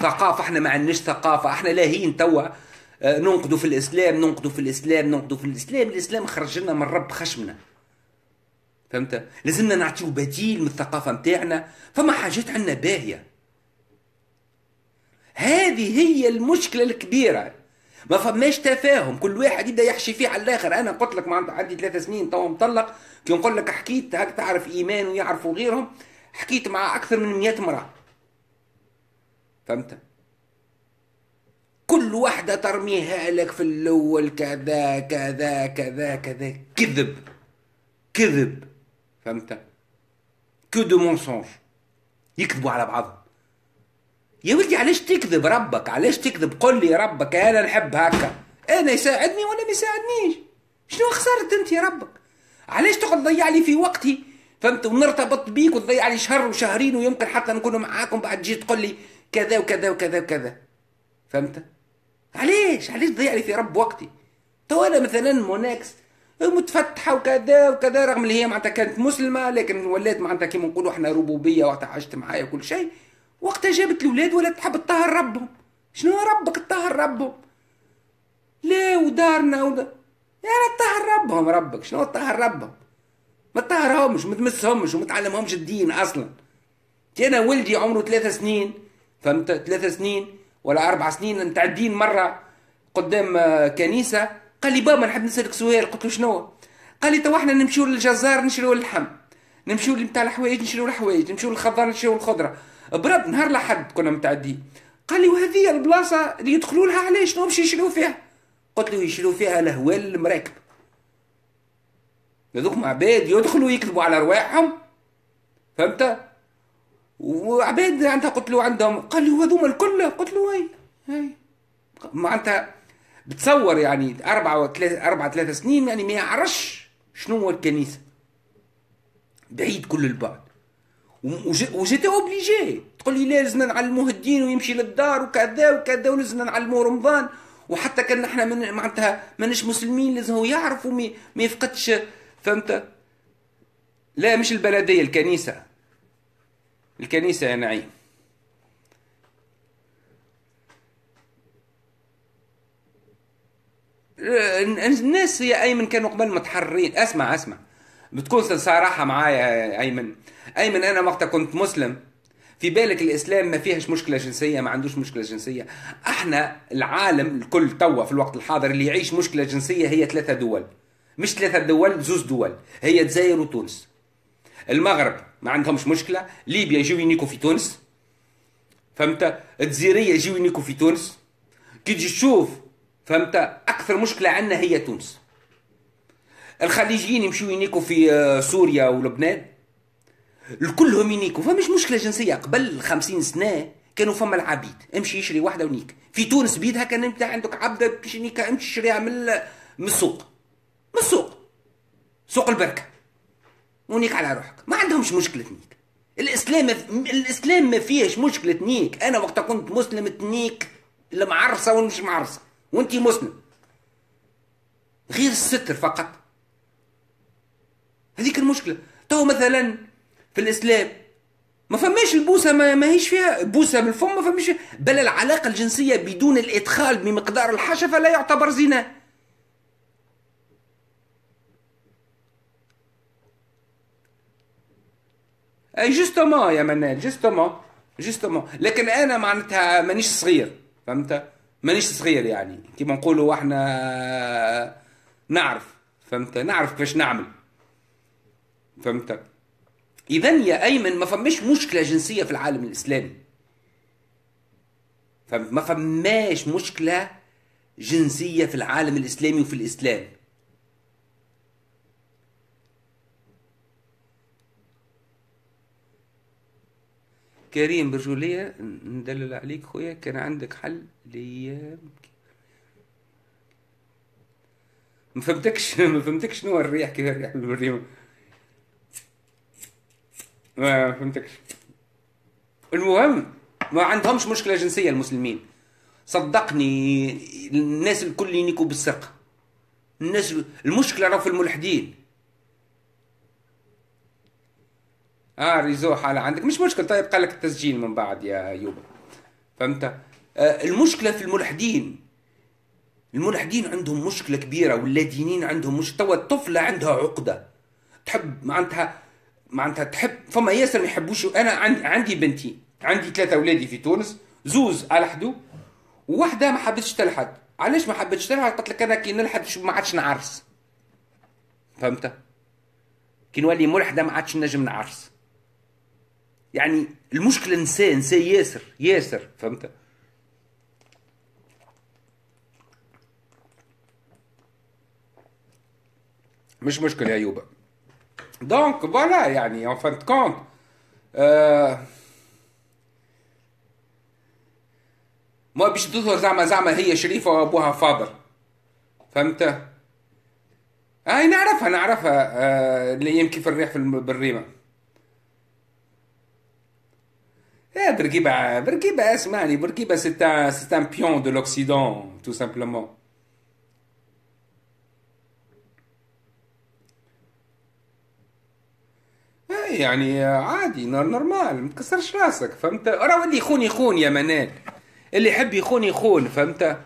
ثقافة إحنا ما عندناش ثقافة. إحنا لاهين توا آه، ننقدوا في الإسلام ننقدوا في الإسلام ننقدوا في الإسلام. الإسلام خرج لنا من رب خشمنا. فهمت؟ لازمنا نعطيو بديل من الثقافة نتاعنا فما حاجات عندنا باهية. هذه هي المشكلة الكبيرة. ما فماش تفاهم. كل واحد يبدأ يحشي فيه على الآخر. أنا قلت لك معناتها عندي ثلاث سنين تو مطلق. كي نقول لك حكيت هاك تعرف إيمان ويعرفوا غيرهم؟ حكيت مع أكثر من 100 امرأة. فهمت؟ كل واحدة ترميها لك في الأول كذا كذا كذا كذا. كذب. كذب. فهمت؟ que de mensonges يكذبوا على بعضهم. يا ولدي علاش تكذب ربك؟ علاش تكذب؟ قل لي ربك أنا نحب هكا. أنا يساعدني ولا ما يساعدنيش؟ شنو خسرت أنت يا ربك؟ علاش تقعد تضيع لي في وقتي؟ فهمت؟ ونرتبط بيك وتضيع لي شهر وشهرين ويمكن حتى نكون معاكم بعد تجي تقول لي كذا وكذا وكذا وكذا. فهمت؟ علاش؟ علاش تضيع لي في رب وقتي؟ تو أنا مثلا موناكس متفتحة وكذا وكذا رغم اللي هي معناتها كانت مسلمة لكن ولات معناتها كيما نقولوا إحنا ربوبية وقتها عشت معايا وكل شيء. وقتها جابت الاولاد ولا تحب تطهر ربهم. شنو ربك تطهر ربهم؟ لا ودارنا ودا يعني تطهر ربهم ربك. شنو تطهر ربهم؟ ما تطهرهمش ما تمسهمش وما تعلمهمش الدين أصلا. أنا ولدي عمره ثلاثة سنين فهمت؟ ثلاثة سنين ولا أربع سنين متعدين مرة قدام آه، كنيسة. قال لي بابا نحب نسألك سؤال. قلت له شنو؟ قال لي تو إحنا نمشيو للجزار نشريو اللحم. نمشيو لمتاع الحوايج نشريو الحوايج. نمشيو للخضار نشريو الخضرة. برد نهار لحد كنا متعدين قال لي وهذه البلاصة اللي يدخلوا لها علاش؟ شنو باش يشريو فيها. قلت له يشريو فيها الهوال المراكب. هذوك عباد يدخلوا يكذبوا على رواحهم. فهمت؟ وعباد عندها قلت له عندهم. قال لي وهذوما الكل؟ قلت له اي اي معناتها بتصور يعني أربعة وثلاثة أربعة ثلاثة سنين يعني ما يعرفش شنو هو الكنيسة. بعيد كل البعد. وجيت أوبليجي. تقول لي لازم نعلموه الدين ويمشي للدار وكذا وكذا ولازم نعلموه رمضان. وحتى كان إحنا من معناتها ماناش مسلمين لازم هو يعرف وما ما يفقدش. فهمت؟ لا مش البلدية الكنيسة. الكنيسة يا نعيم. الناس يا أيمن كانوا قبل متحررين. أسمع أسمع. بتكون صراحة معايا يا أيمن. أيمن أنا وقتها كنت مسلم. في بالك الإسلام ما فيهش مشكلة جنسية؟ ما عندوش مشكلة جنسية. إحنا العالم الكل توا في الوقت الحاضر اللي يعيش مشكلة جنسية هي ثلاثة دول. مش ثلاثة دول زوز دول. هي الجزائر وتونس. المغرب ما عندهمش مشكلة. ليبيا يجيو ينيكوا في تونس. فهمت؟ الجزيرية يجيو ينيكوا في تونس. كي تجي تشوف فهمت؟ أكثر مشكلة عندنا هي تونس. الخليجيين يمشيو ينيكوا في آه، سوريا ولبنان. الكلهم ينيكوا. فمش مشكلة جنسية. قبل خمسين سنة كانوا فما العبيد. امشي يشري واحدة ونيك. في تونس بيدها كان انت عندك عبده باش نيكا امشي شريها من من السوق. من السوق. سوق البركة. ونيك على روحك. ما عندهمش مشكلة نيك. الإسلام الإسلام ما فيهش مشكلة نيك. أنا وقت كنت مسلم تنيك. المعرسة ومش معرسة. وانت مسلم. غير الستر فقط. هذيك المشكلة. تو مثلا في الإسلام. ما فماش البوسة ما, ما هيش فيها بوسة من الفم ما فماش بل العلاقة الجنسية بدون الإدخال بمقدار الحشفه لا يعتبر زنا. أي justement يا منال justement justement لكن أنا معناتها مانيش صغير فهمت؟ مانيش صغير يعني. كيما نقولوا إحنا نعرف فهمت؟ نعرف كيفاش نعمل. فهمت؟ اذا يا أيمن ما فماش مشكلة جنسية في العالم الإسلامي. فما فماش مشكلة جنسية في العالم الإسلامي وفي الإسلام. كريم برجولية ندلل عليك خويا كان عندك حل لي ما فهمتكش ما فهمتكش شنو الريح كيف الريح بالريم ما فهمتكش المهم ما عندهمش مشكلة جنسية المسلمين. صدقني الناس الكل ينيكوا بالسرقه الناس المشكلة راه في الملحدين. آه ريزو حالة عندك مش مشكلة طيب قال لك التسجيل من بعد يا ايوب فهمت؟ آه المشكلة في الملحدين. الملحدين عندهم مشكلة كبيرة واللادينين عندهم مش توا الطفلة عندها عقدة. تحب معناتها معناتها تحب فما ياسر ما يحبوش. أنا عندي عندي بنتي عندي ثلاثة أولادي في تونس زوز الحدوا وواحدة ما حبتش تلحد علاش ما حبتش تلحد قلت لك أنا كي نلحد ما عادش نعرس. فهمت؟ كي نولي ملحدة ما عادش نجم نعرس. يعني المشكلة نساء نساء ياسر ياسر. فهمت؟ مش مشكله يا ايوب donc voilà يعني en fin de compte ما باش تظهر زعما زعما هي شريفه وابوها فاضل فهمت هاي نعرفها نعرفها آه اللي يمكن في الريح في بالريمه Eh, Bourguiba, Bourguiba, اسمعني Bourguiba c'est un, c'est un pion de l'Occident, يعني عادي نورمال ما تكسرش راسك فهمت؟ راه اللي يخون يخون يا منال اللي يحب يخون يخون فهمت؟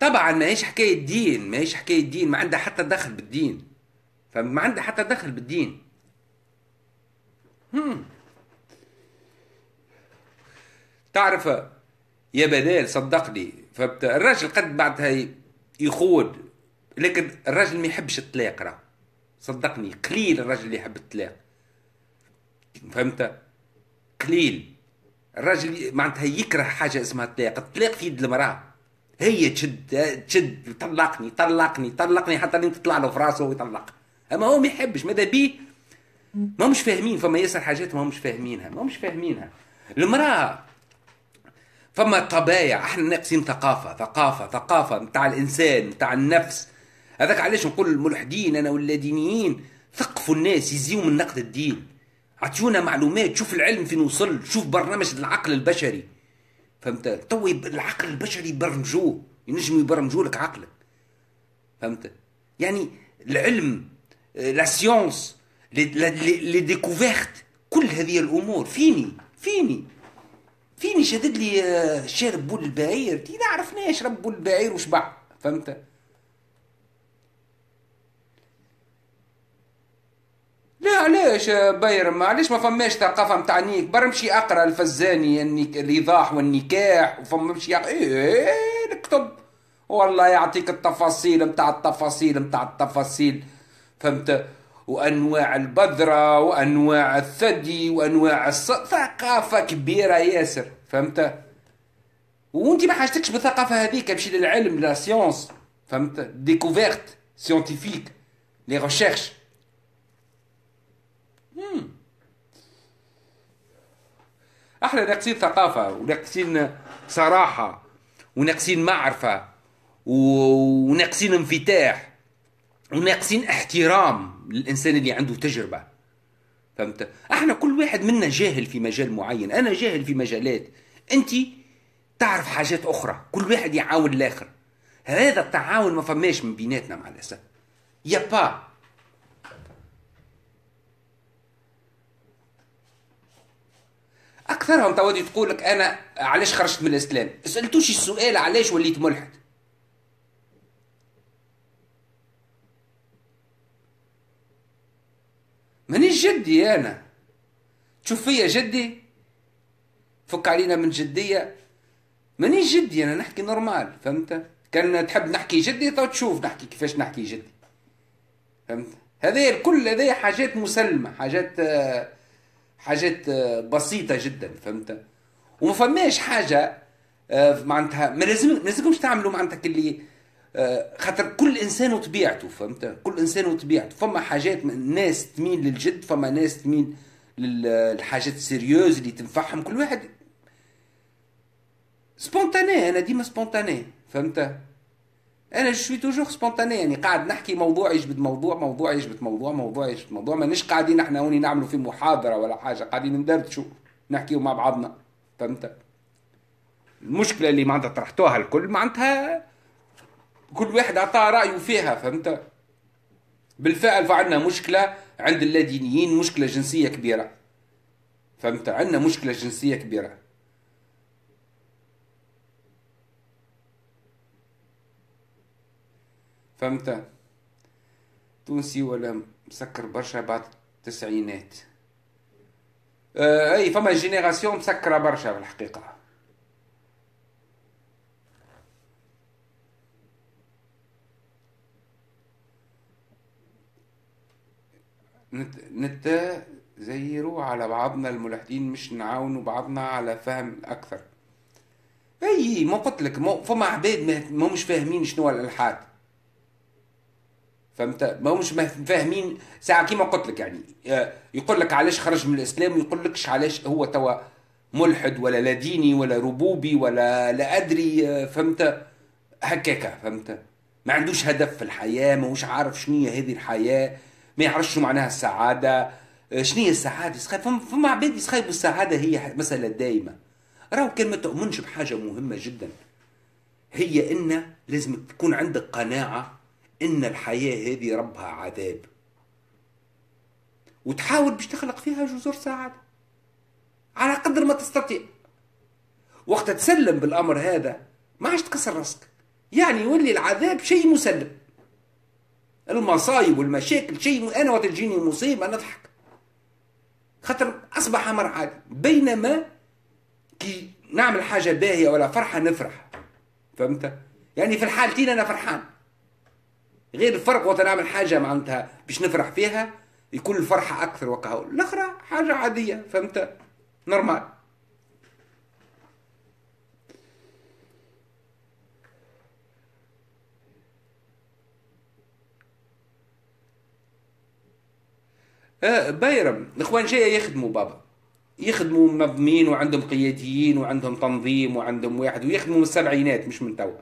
طبعا ما هيش حكاية دين ما هيش حكاية دين ما عندها حتى دخل بالدين فما ما عندها حتى دخل بالدين. هم. تعرف يا بدال صدقني فالراجل قد بعدها يخود لكن الراجل ما يحبش الطلاق راه. صدقني قليل الراجل اللي يحب الطلاق فهمت؟ قليل. الراجل معناتها يكره حاجة اسمها الطلاق الطلاق في يد المرأة. هي تشد تشد طلقني طلقني طلقني حتى لين تطلع له في راسه ويطلق. أما هو ما يحبش ماذا بيه؟ ما مش فاهمين فما ياسر حاجات ما مش فاهمينها ما مش فاهمينها. المرأة فما طبايع إحنا ناقصين ثقافة ثقافة ثقافة نتاع الإنسان نتاع النفس. هذاك علاش نقول الملحدين أنا ولا دينيين ثقفوا الناس يزيوا من نقد الدين. عطيونا معلومات شوف العلم فين وصل شوف برنامج العقل البشري. فهمت؟ تو العقل البشري يبرمجوه ينجموا يبرمجوا لك عقلك. فهمت؟ يعني العلم la science les découvertes كل هذه الأمور. fini؟ fini؟ fini شدد لي آه، شارب بول البعير؟ تي عرفناش شرب بول البعير وشبع فهمت؟ لا علاش بايرم علاش ما فماش ثقافة نتاع نيك. برمشي أقرأ الفزاني الإيضاح والنكاح وفما مشي إيه نكتب. والله يعطيك التفاصيل نتاع التفاصيل نتاع التفاصيل فهمت؟ وأنواع البذرة وأنواع الثدي وأنواع الص... ثقافة كبيرة ياسر فهمت؟ وانت ما حاجتكش بالثقافة هذيك امشي للعلم la science فهمت؟ découvertes scientifiques les recherches إحنا ناقصين ثقافة وناقصين صراحة وناقصين معرفة وناقصين انفتاح وناقصين احترام للإنسان اللي عنده تجربة. فهمت؟ إحنا كل واحد منا جاهل في مجال معين. أنا جاهل في مجالات. أنت تعرف حاجات أخرى. كل واحد يعاون الآخر. هذا التعاون ما فماش من بيناتنا مع الأسف. يا با. أكثرهم تودي تقول لك أنا علاش خرجت من الإسلام؟ سألتوش السؤال علاش وليت ملحد. مانيش جدي أنا؟ تشوف فيا جدي؟ فك علينا من جدية؟ مانيش جدي أنا؟ نحكي normal فهمت؟ كان تحب نحكي جدي تو تشوف نحكي كيفاش نحكي جدي. فهمت؟ هذه الكل هذه حاجات مسلمة حاجات آه حاجات آه، بسيطة جدا فهمت؟ وما فماش حاجة آه، معناتها ما لازم ما لازمكمش تعملوا معناتها اللي آه، خاطر كل إنسان وطبيعته فهمت؟ كل إنسان وطبيعته. فما حاجات ناس تميل للجد فما ناس تميل للحاجات ال sérieuses اللي تنفعهم. كل واحد spontané أنا ديما spontané فهمت؟ أنا شوي toujours spontané يعني قاعد نحكي موضوع يجبد موضوع موضوع يجبد موضوع موضوع يجبد موضوع. مانيش قاعدين إحنا هوني نعملوا في محاضرة ولا حاجة قاعدين ندردشوا نحكيوا مع بعضنا. فهمت؟ المشكلة اللي معناتها طرحتوها الكل معناتها كل واحد عطاه رأيه فيها فهمت؟ بالفعل فعندنا مشكلة عند اللادينيين مشكلة جنسية كبيرة. فهمت؟ عندنا مشكلة جنسية كبيرة. فهمت؟ تونسي ولا مسكر برشا بعد التسعينات. آه أي فما جينيراسيون مسكرة برشا في الحقيقة. نت زيروا على بعضنا الملحدين مش نعاونوا بعضنا على فهم أكثر. أي ما قلت لك فما عباد ما مش فاهمين شنو الألحاد. فهمت؟ ما همش فاهمين ساعة كيما قلت لك يعني. آه، يقول لك علاش خرج من الإسلام ويقول لكش علاش هو توا ملحد ولا لا ديني ولا ربوبي ولا لا أدري آه، فهمت؟ هكاكا فهمت؟ ما عندوش هدف في الحياة ما هوش عارف شنو هي هذه الحياة ما يعرفش شنو معناها السعادة آه، شنو هي السعادة؟ فما عباد يسخيبوا السعاده هي مسألة دائمه راهو كان ما تؤمنش بحاجة مهمة جدا. هي إن لازم تكون عندك قناعة إن الحياة هذه ربها عذاب. وتحاول باش تخلق فيها جزر سعادة. على قدر ما تستطيع. وقت تسلم بالأمر هذا ما عادش تكسر راسك. يعني يولي العذاب شيء مسلم. المصايب والمشاكل شيء أنا وقت تجيني مصيبة نضحك خاطر أصبح أمر عادي. بينما كي نعمل حاجة باهية ولا فرحة نفرح. فهمت؟ يعني في الحالتين أنا فرحان. غير الفرق وقت نعمل حاجة معناتها باش نفرح فيها يكون الفرحه أكثر وقها الأخرى حاجة عادية فهمت؟ نورمال. آه بايرم الاخوان جاية يخدموا بابا. يخدموا منظمين وعندهم قياديين وعندهم تنظيم وعندهم واحد ويخدموا من السبعينات مش من توا.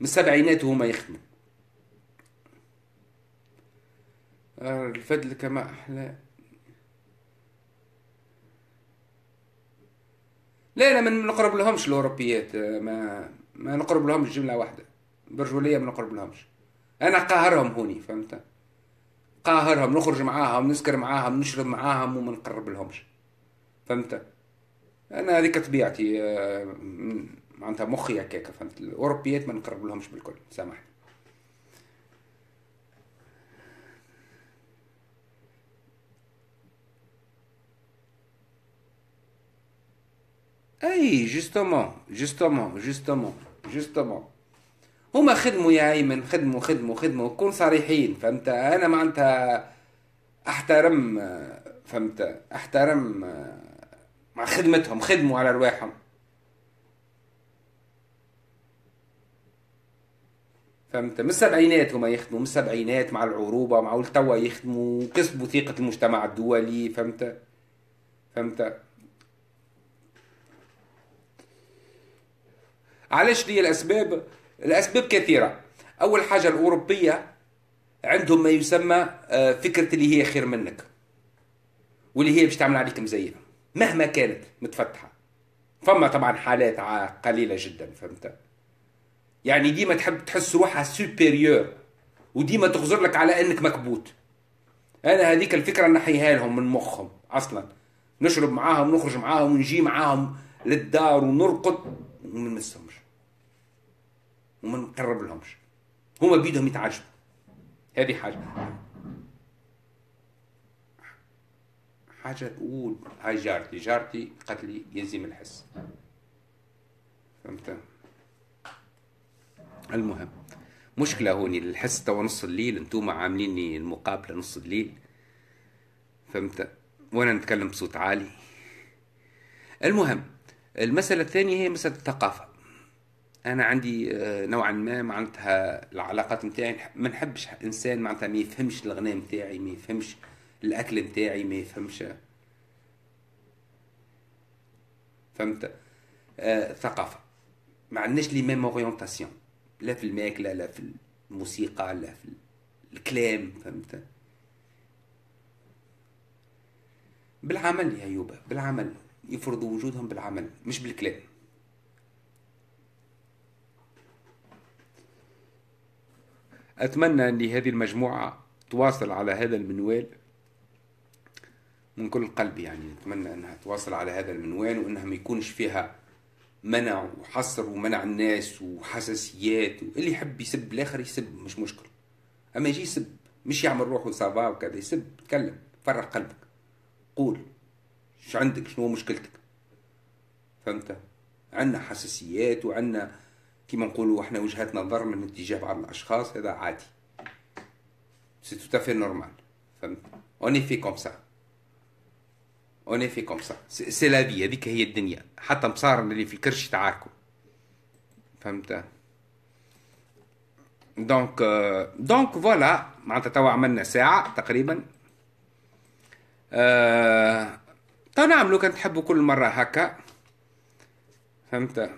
من السبعينات وهما يخدموا آه، الفضل كما أحلى. لا لا ما نقرب لهمش الأوروبيات آه، ما ما نقرب لهمش جملة واحدة. برجولية ما نقرب لهمش أنا قاهرهم هوني فهمت؟ قاهرهم نخرج معاهم نسكر معاهم نشرب معاهم وما نقرب لهمش فهمت؟ أنا هذيك طبيعتي آه، معناتها مخي هكاك فهمت؟ الأوروبيات ما نقرب لهمش بالكل سامحني. أي justement justement justement justement هما خدموا يا أيمن خدموا خدموا خدموا. كون صريحين فهمت؟ أنا معناتها أحترم فهمت؟ أحترم مع خدمتهم خدموا على رواحهم فهمت؟ من السبعينات هما يخدموا من السبعينات مع العروبة مع التوا يخدموا كسبوا ثقة المجتمع الدولي فهمت؟ فهمت؟ علاش لي الأسباب؟ الأسباب كثيرة. أول حاجة الأوروبية عندهم ما يسمى آه، فكرة اللي هي خير منك واللي هي باش تعمل عليك مزينه مهما كانت متفتحة. فما طبعا حالات قليلة جدا فهمت؟ يعني ديما تحب تحس روحها سوبيريور وديما تغزر لك على إنك مكبوت. أنا هذيك الفكرة نحيها لهم من مخهم أصلا. نشرب معاهم نخرج معاهم ونجي معاهم للدار ونرقد وما نمسهمش وما نقرب لهمش هما بيدهم يتعجبوا. هذه حاجة. حاجة تقول هاي جارتي. جارتي قالت لي يزيم الحس. فهمت؟ المهم مشكلة هوني الحس توا نص الليل انتوما عامليني المقابلة نص الليل. فهمت؟ وأنا نتكلم بصوت عالي. المهم المسألة الثانية هي مسألة الثقافة. أنا عندي آه، نوعا ما معناتها العلاقات نتاعي ما نحبش إنسان معناتها ما يفهمش الغناء نتاعي ما يفهمش الأكل بتاعي ما يفهمش. فهمت؟ آه ثقافة. ما عندناش لي ميم اورينتاسيون لا في الماكله لا في الموسيقى لا في الكلام فهمت؟ بالعمل يا يوبا بالعمل. يفرضوا وجودهم بالعمل مش بالكلام. أتمنى أن هذه المجموعة تواصل على هذا المنوال من كل قلب يعني. نتمنى أنها تواصل على هذا المنوال وأنها ما يكونش فيها منع وحصر ومنع الناس وحساسيات اللي يحب يسب الآخر يسب مش مشكل. أما يجي يسب مش يعمل روحه صافا وكذا يسب تكلم فرغ قلبك. قول شو عندك؟ شنو مشكلتك؟ فهمت؟ عندنا حساسيات وعندنا كما نقولوا إحنا وجهات نظر من اتجاه بعض الأشخاص هذا عادي. c'est tout à fait normal فهمت؟ on est fait comme ça on est fait comme ça c'est la vie هذيك هي الدنيا. حتى مصارن اللي في الكرش يتعاركوا. فهمت؟ donc donc voilà معناتها توا عملنا ساعة تقريبا. أه... تو نعملو كان تحبوا كل مرة هكا. فهمت؟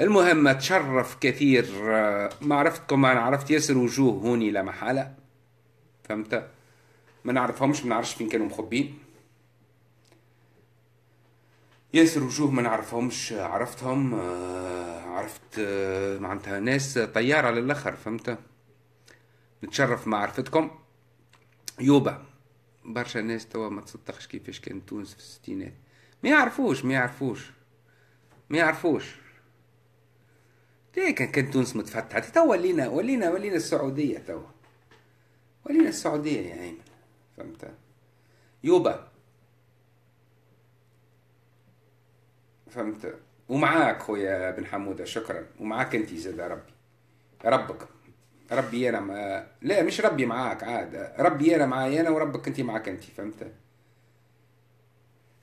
المهم تشرف كثير. آه، معرفتكم أنا عرفت ياسر وجوه هوني لا محالة. فهمت؟ ما نعرفهمش ما نعرفش فين كانوا مخبين ياسر وجوه ما نعرفهمش عرفتهم. آه، عرفت آه، معناتها ناس طيارة للآخر. فهمت؟ نتشرف معرفتكم يوبا برشا ناس توا ما تصدقش كيفاش كان تونس في الستينات. ما يعرفوش ما يعرفوش. ما يعرفوش. ليه كان كان تونس متفتحة؟ توا ولينا ولينا ولينا السعودية توا. ولينا السعودية يا أيمن فهمت؟ يوبا. فهمت؟ ومعاك خويا بن حمودة شكرا. ومعاك أنت زاد ربي. ربك. ربي أنا ما... لا مش ربي معاك عاد. ربي أنا معاي أنا وربك أنت معاك أنت. فهمت؟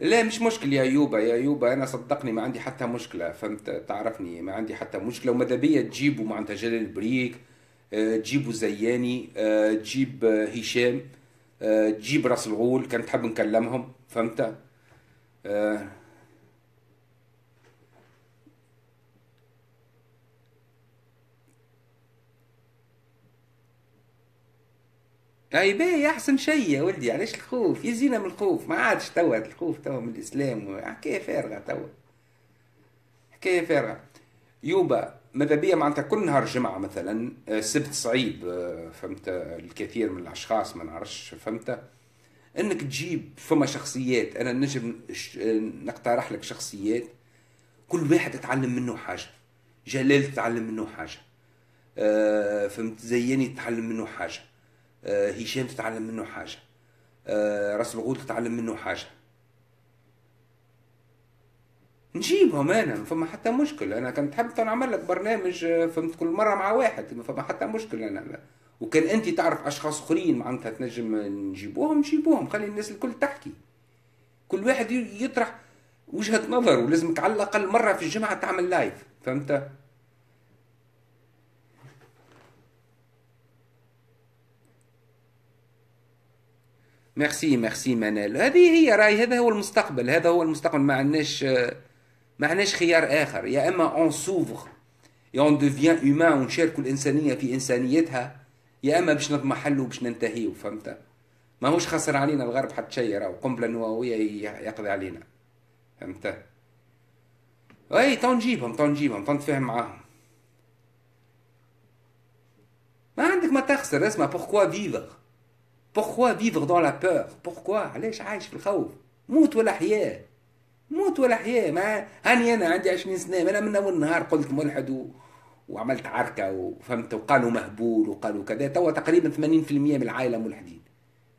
لا مش مشكل يا يوبا يا يوبا أنا صدقني ما عندي حتى مشكلة فهمت؟ تعرفني ما عندي حتى مشكلة. وماذا بيا تجيبوا معناتها جلال البريك آه، تجيبوا زياني آه، تجيب آه، هشام تجيب راس الغول كان تحب نكلمهم فهمت؟ اي باهي أحسن شيء يا ولدي علاش الخوف؟ يزينا من الخوف. ما عادش توا الخوف توا من الإسلام. حكايه فارغه توا؟ حكايه فارغه يوبا ماذا بيا معناتها كل نهار جمعة مثلا السبت آه، صعيب آه، فهمت الكثير من الأشخاص ما نعرفش فهمت؟ إنك تجيب فما شخصيات أنا نجم نقترح لك شخصيات كل واحد تتعلم منه حاجة. جلال تتعلم منه حاجة. آه، فهمت؟ زيني تتعلم منه حاجة. آه، هشام تتعلم منه حاجة. آه، راس الغول تتعلم منه حاجة. نجيبهم أنا ما فما حتى مشكل أنا كنت حاب نعمل لك برنامج آه، فهمت كل مرة مع واحد ما فما حتى مشكل أنا. وكان أنت تعرف أشخاص آخرين معناتها تنجم نجيبوهم نجيبوهم. خلي الناس الكل تحكي. كل واحد يطرح وجهة نظره. لازمك على الأقل مرة في الجمعة تعمل لايف فهمت؟ merci merci منال هذه هي راي هذا هو المستقبل هذا هو المستقبل. ما عندناش ما عندناش خيار آخر. يا إما on s'ouvre يا on devient humain ونشاركوا الإنسانية في إنسانيتها يا إما باش نضمحل وباش ننتهيو فهمت؟ ماهوش خسر علينا الغرب حتى شيء راهو. قنبلة نووية يقضي علينا. فهمت؟ أي تو نجيبهم تو نجيبهم تو نتفاهم معاهم. ما عندك ما تخسر اسمع pourquoi vivre Pourquoi vivre dans la peur Pourquoi علاش عايش في الخوف موت ولا حياة موت ولا حياة ما هاني أنا عندي 20 سنة أنا من أول نهار قلت ملحد و... وعملت عركة وفهمت وقالوا مهبول وقالوا كذا توا تقريبا 80% من العائلة ملحدين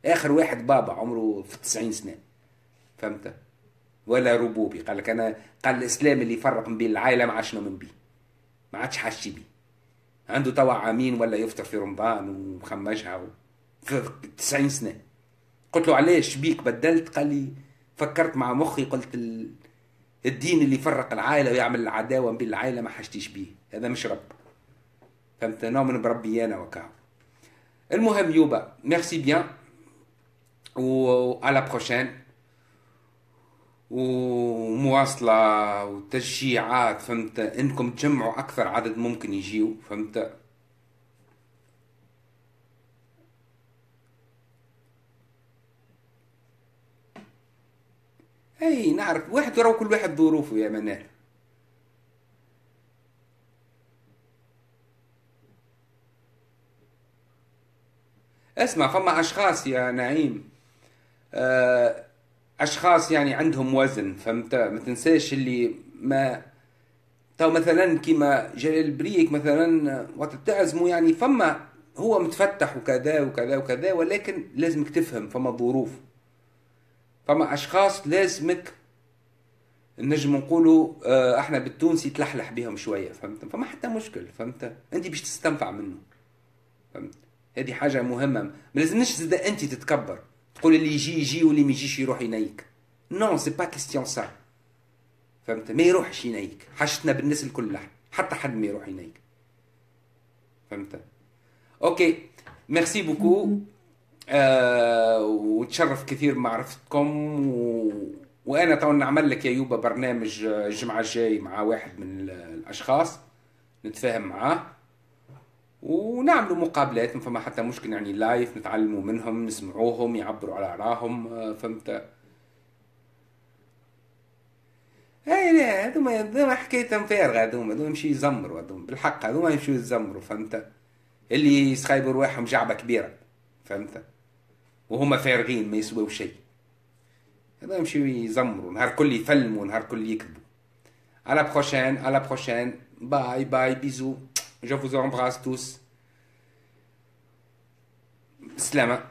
آخر واحد بابا عمره في 90 سنة فهمت ولا ربوبي قال لك أنا قال الإسلام اللي يفرق بين العائلة ما عادش نؤمن بيه ما عادش حاشي بيه عنده توا عامين ولا يفطر في رمضان ومخمجها و... في 90 سنة. قلت له علاش بيك بدلت؟ قال لي فكرت مع مخي قلت الدين اللي يفرق العائلة ويعمل العداوة بين العائلة ما حشتيش بيه. هذا مش رب. فهمت؟ نؤمن بربي أنا وكا المهم يوبا merci bien و à la prochaine ومواصلة وتشجيعات فهمت؟ إنكم تجمعوا أكثر عدد ممكن يجيو فهمت؟ أي نعرف. واحد وراه كل واحد ظروفه يا منال. اسمع فما أشخاص يا نعيم آه، أشخاص يعني عندهم وزن فهمت؟ ما تنساش اللي ما تو مثلا كيما جلال بريك مثلا وقت يعني فما هو متفتح وكذا وكذا وكذا ولكن لازمك تفهم فما ظروف. فما أشخاص لازمك نجم نقولوا آه، إحنا بالتونسي تلحلح بهم شوية فهمت؟ فما حتى مشكل فهمت؟ أنت باش تستنفع منه فهمت؟ هذه حاجة مهمة ما لازمناش زاد أنت تتكبر تقول اللي يجي يجي واللي ما يجيش يروح ينيك. non c'est pas question ça فهمت؟ ما يروحش ينيك حاجتنا بالناس الكل حتى حد ما يروح ينيك. فهمت؟ OK merci beaucoup آه وتشرف كثير بمعرفتكم و... وأنا تو نعمل لك يا يوبا برنامج الجمعة الجاي مع واحد من الأشخاص نتفاهم معاه ونعملوا مقابلات ما فما حتى مشكل يعني لايف نتعلموا منهم نسمعوهم يعبروا على اراهم آه، فهمت؟ اي لا هذوما هذوما حكايتهم فارغه هذوما هذوما يمشي يزمروا هذوما بالحق هذوما يمشوا يزمروا فهمت؟ اللي يسخايبوا رواحهم جعبة كبيرة فهمت؟ وهما فارغين ما يسووا شيء. هذا يمشيو يزمروا نهار كل يفلموا نهار كل يكذبوا. على بروشين على بروشين باي باي بيزو جو فوز embrasse tous. سلامه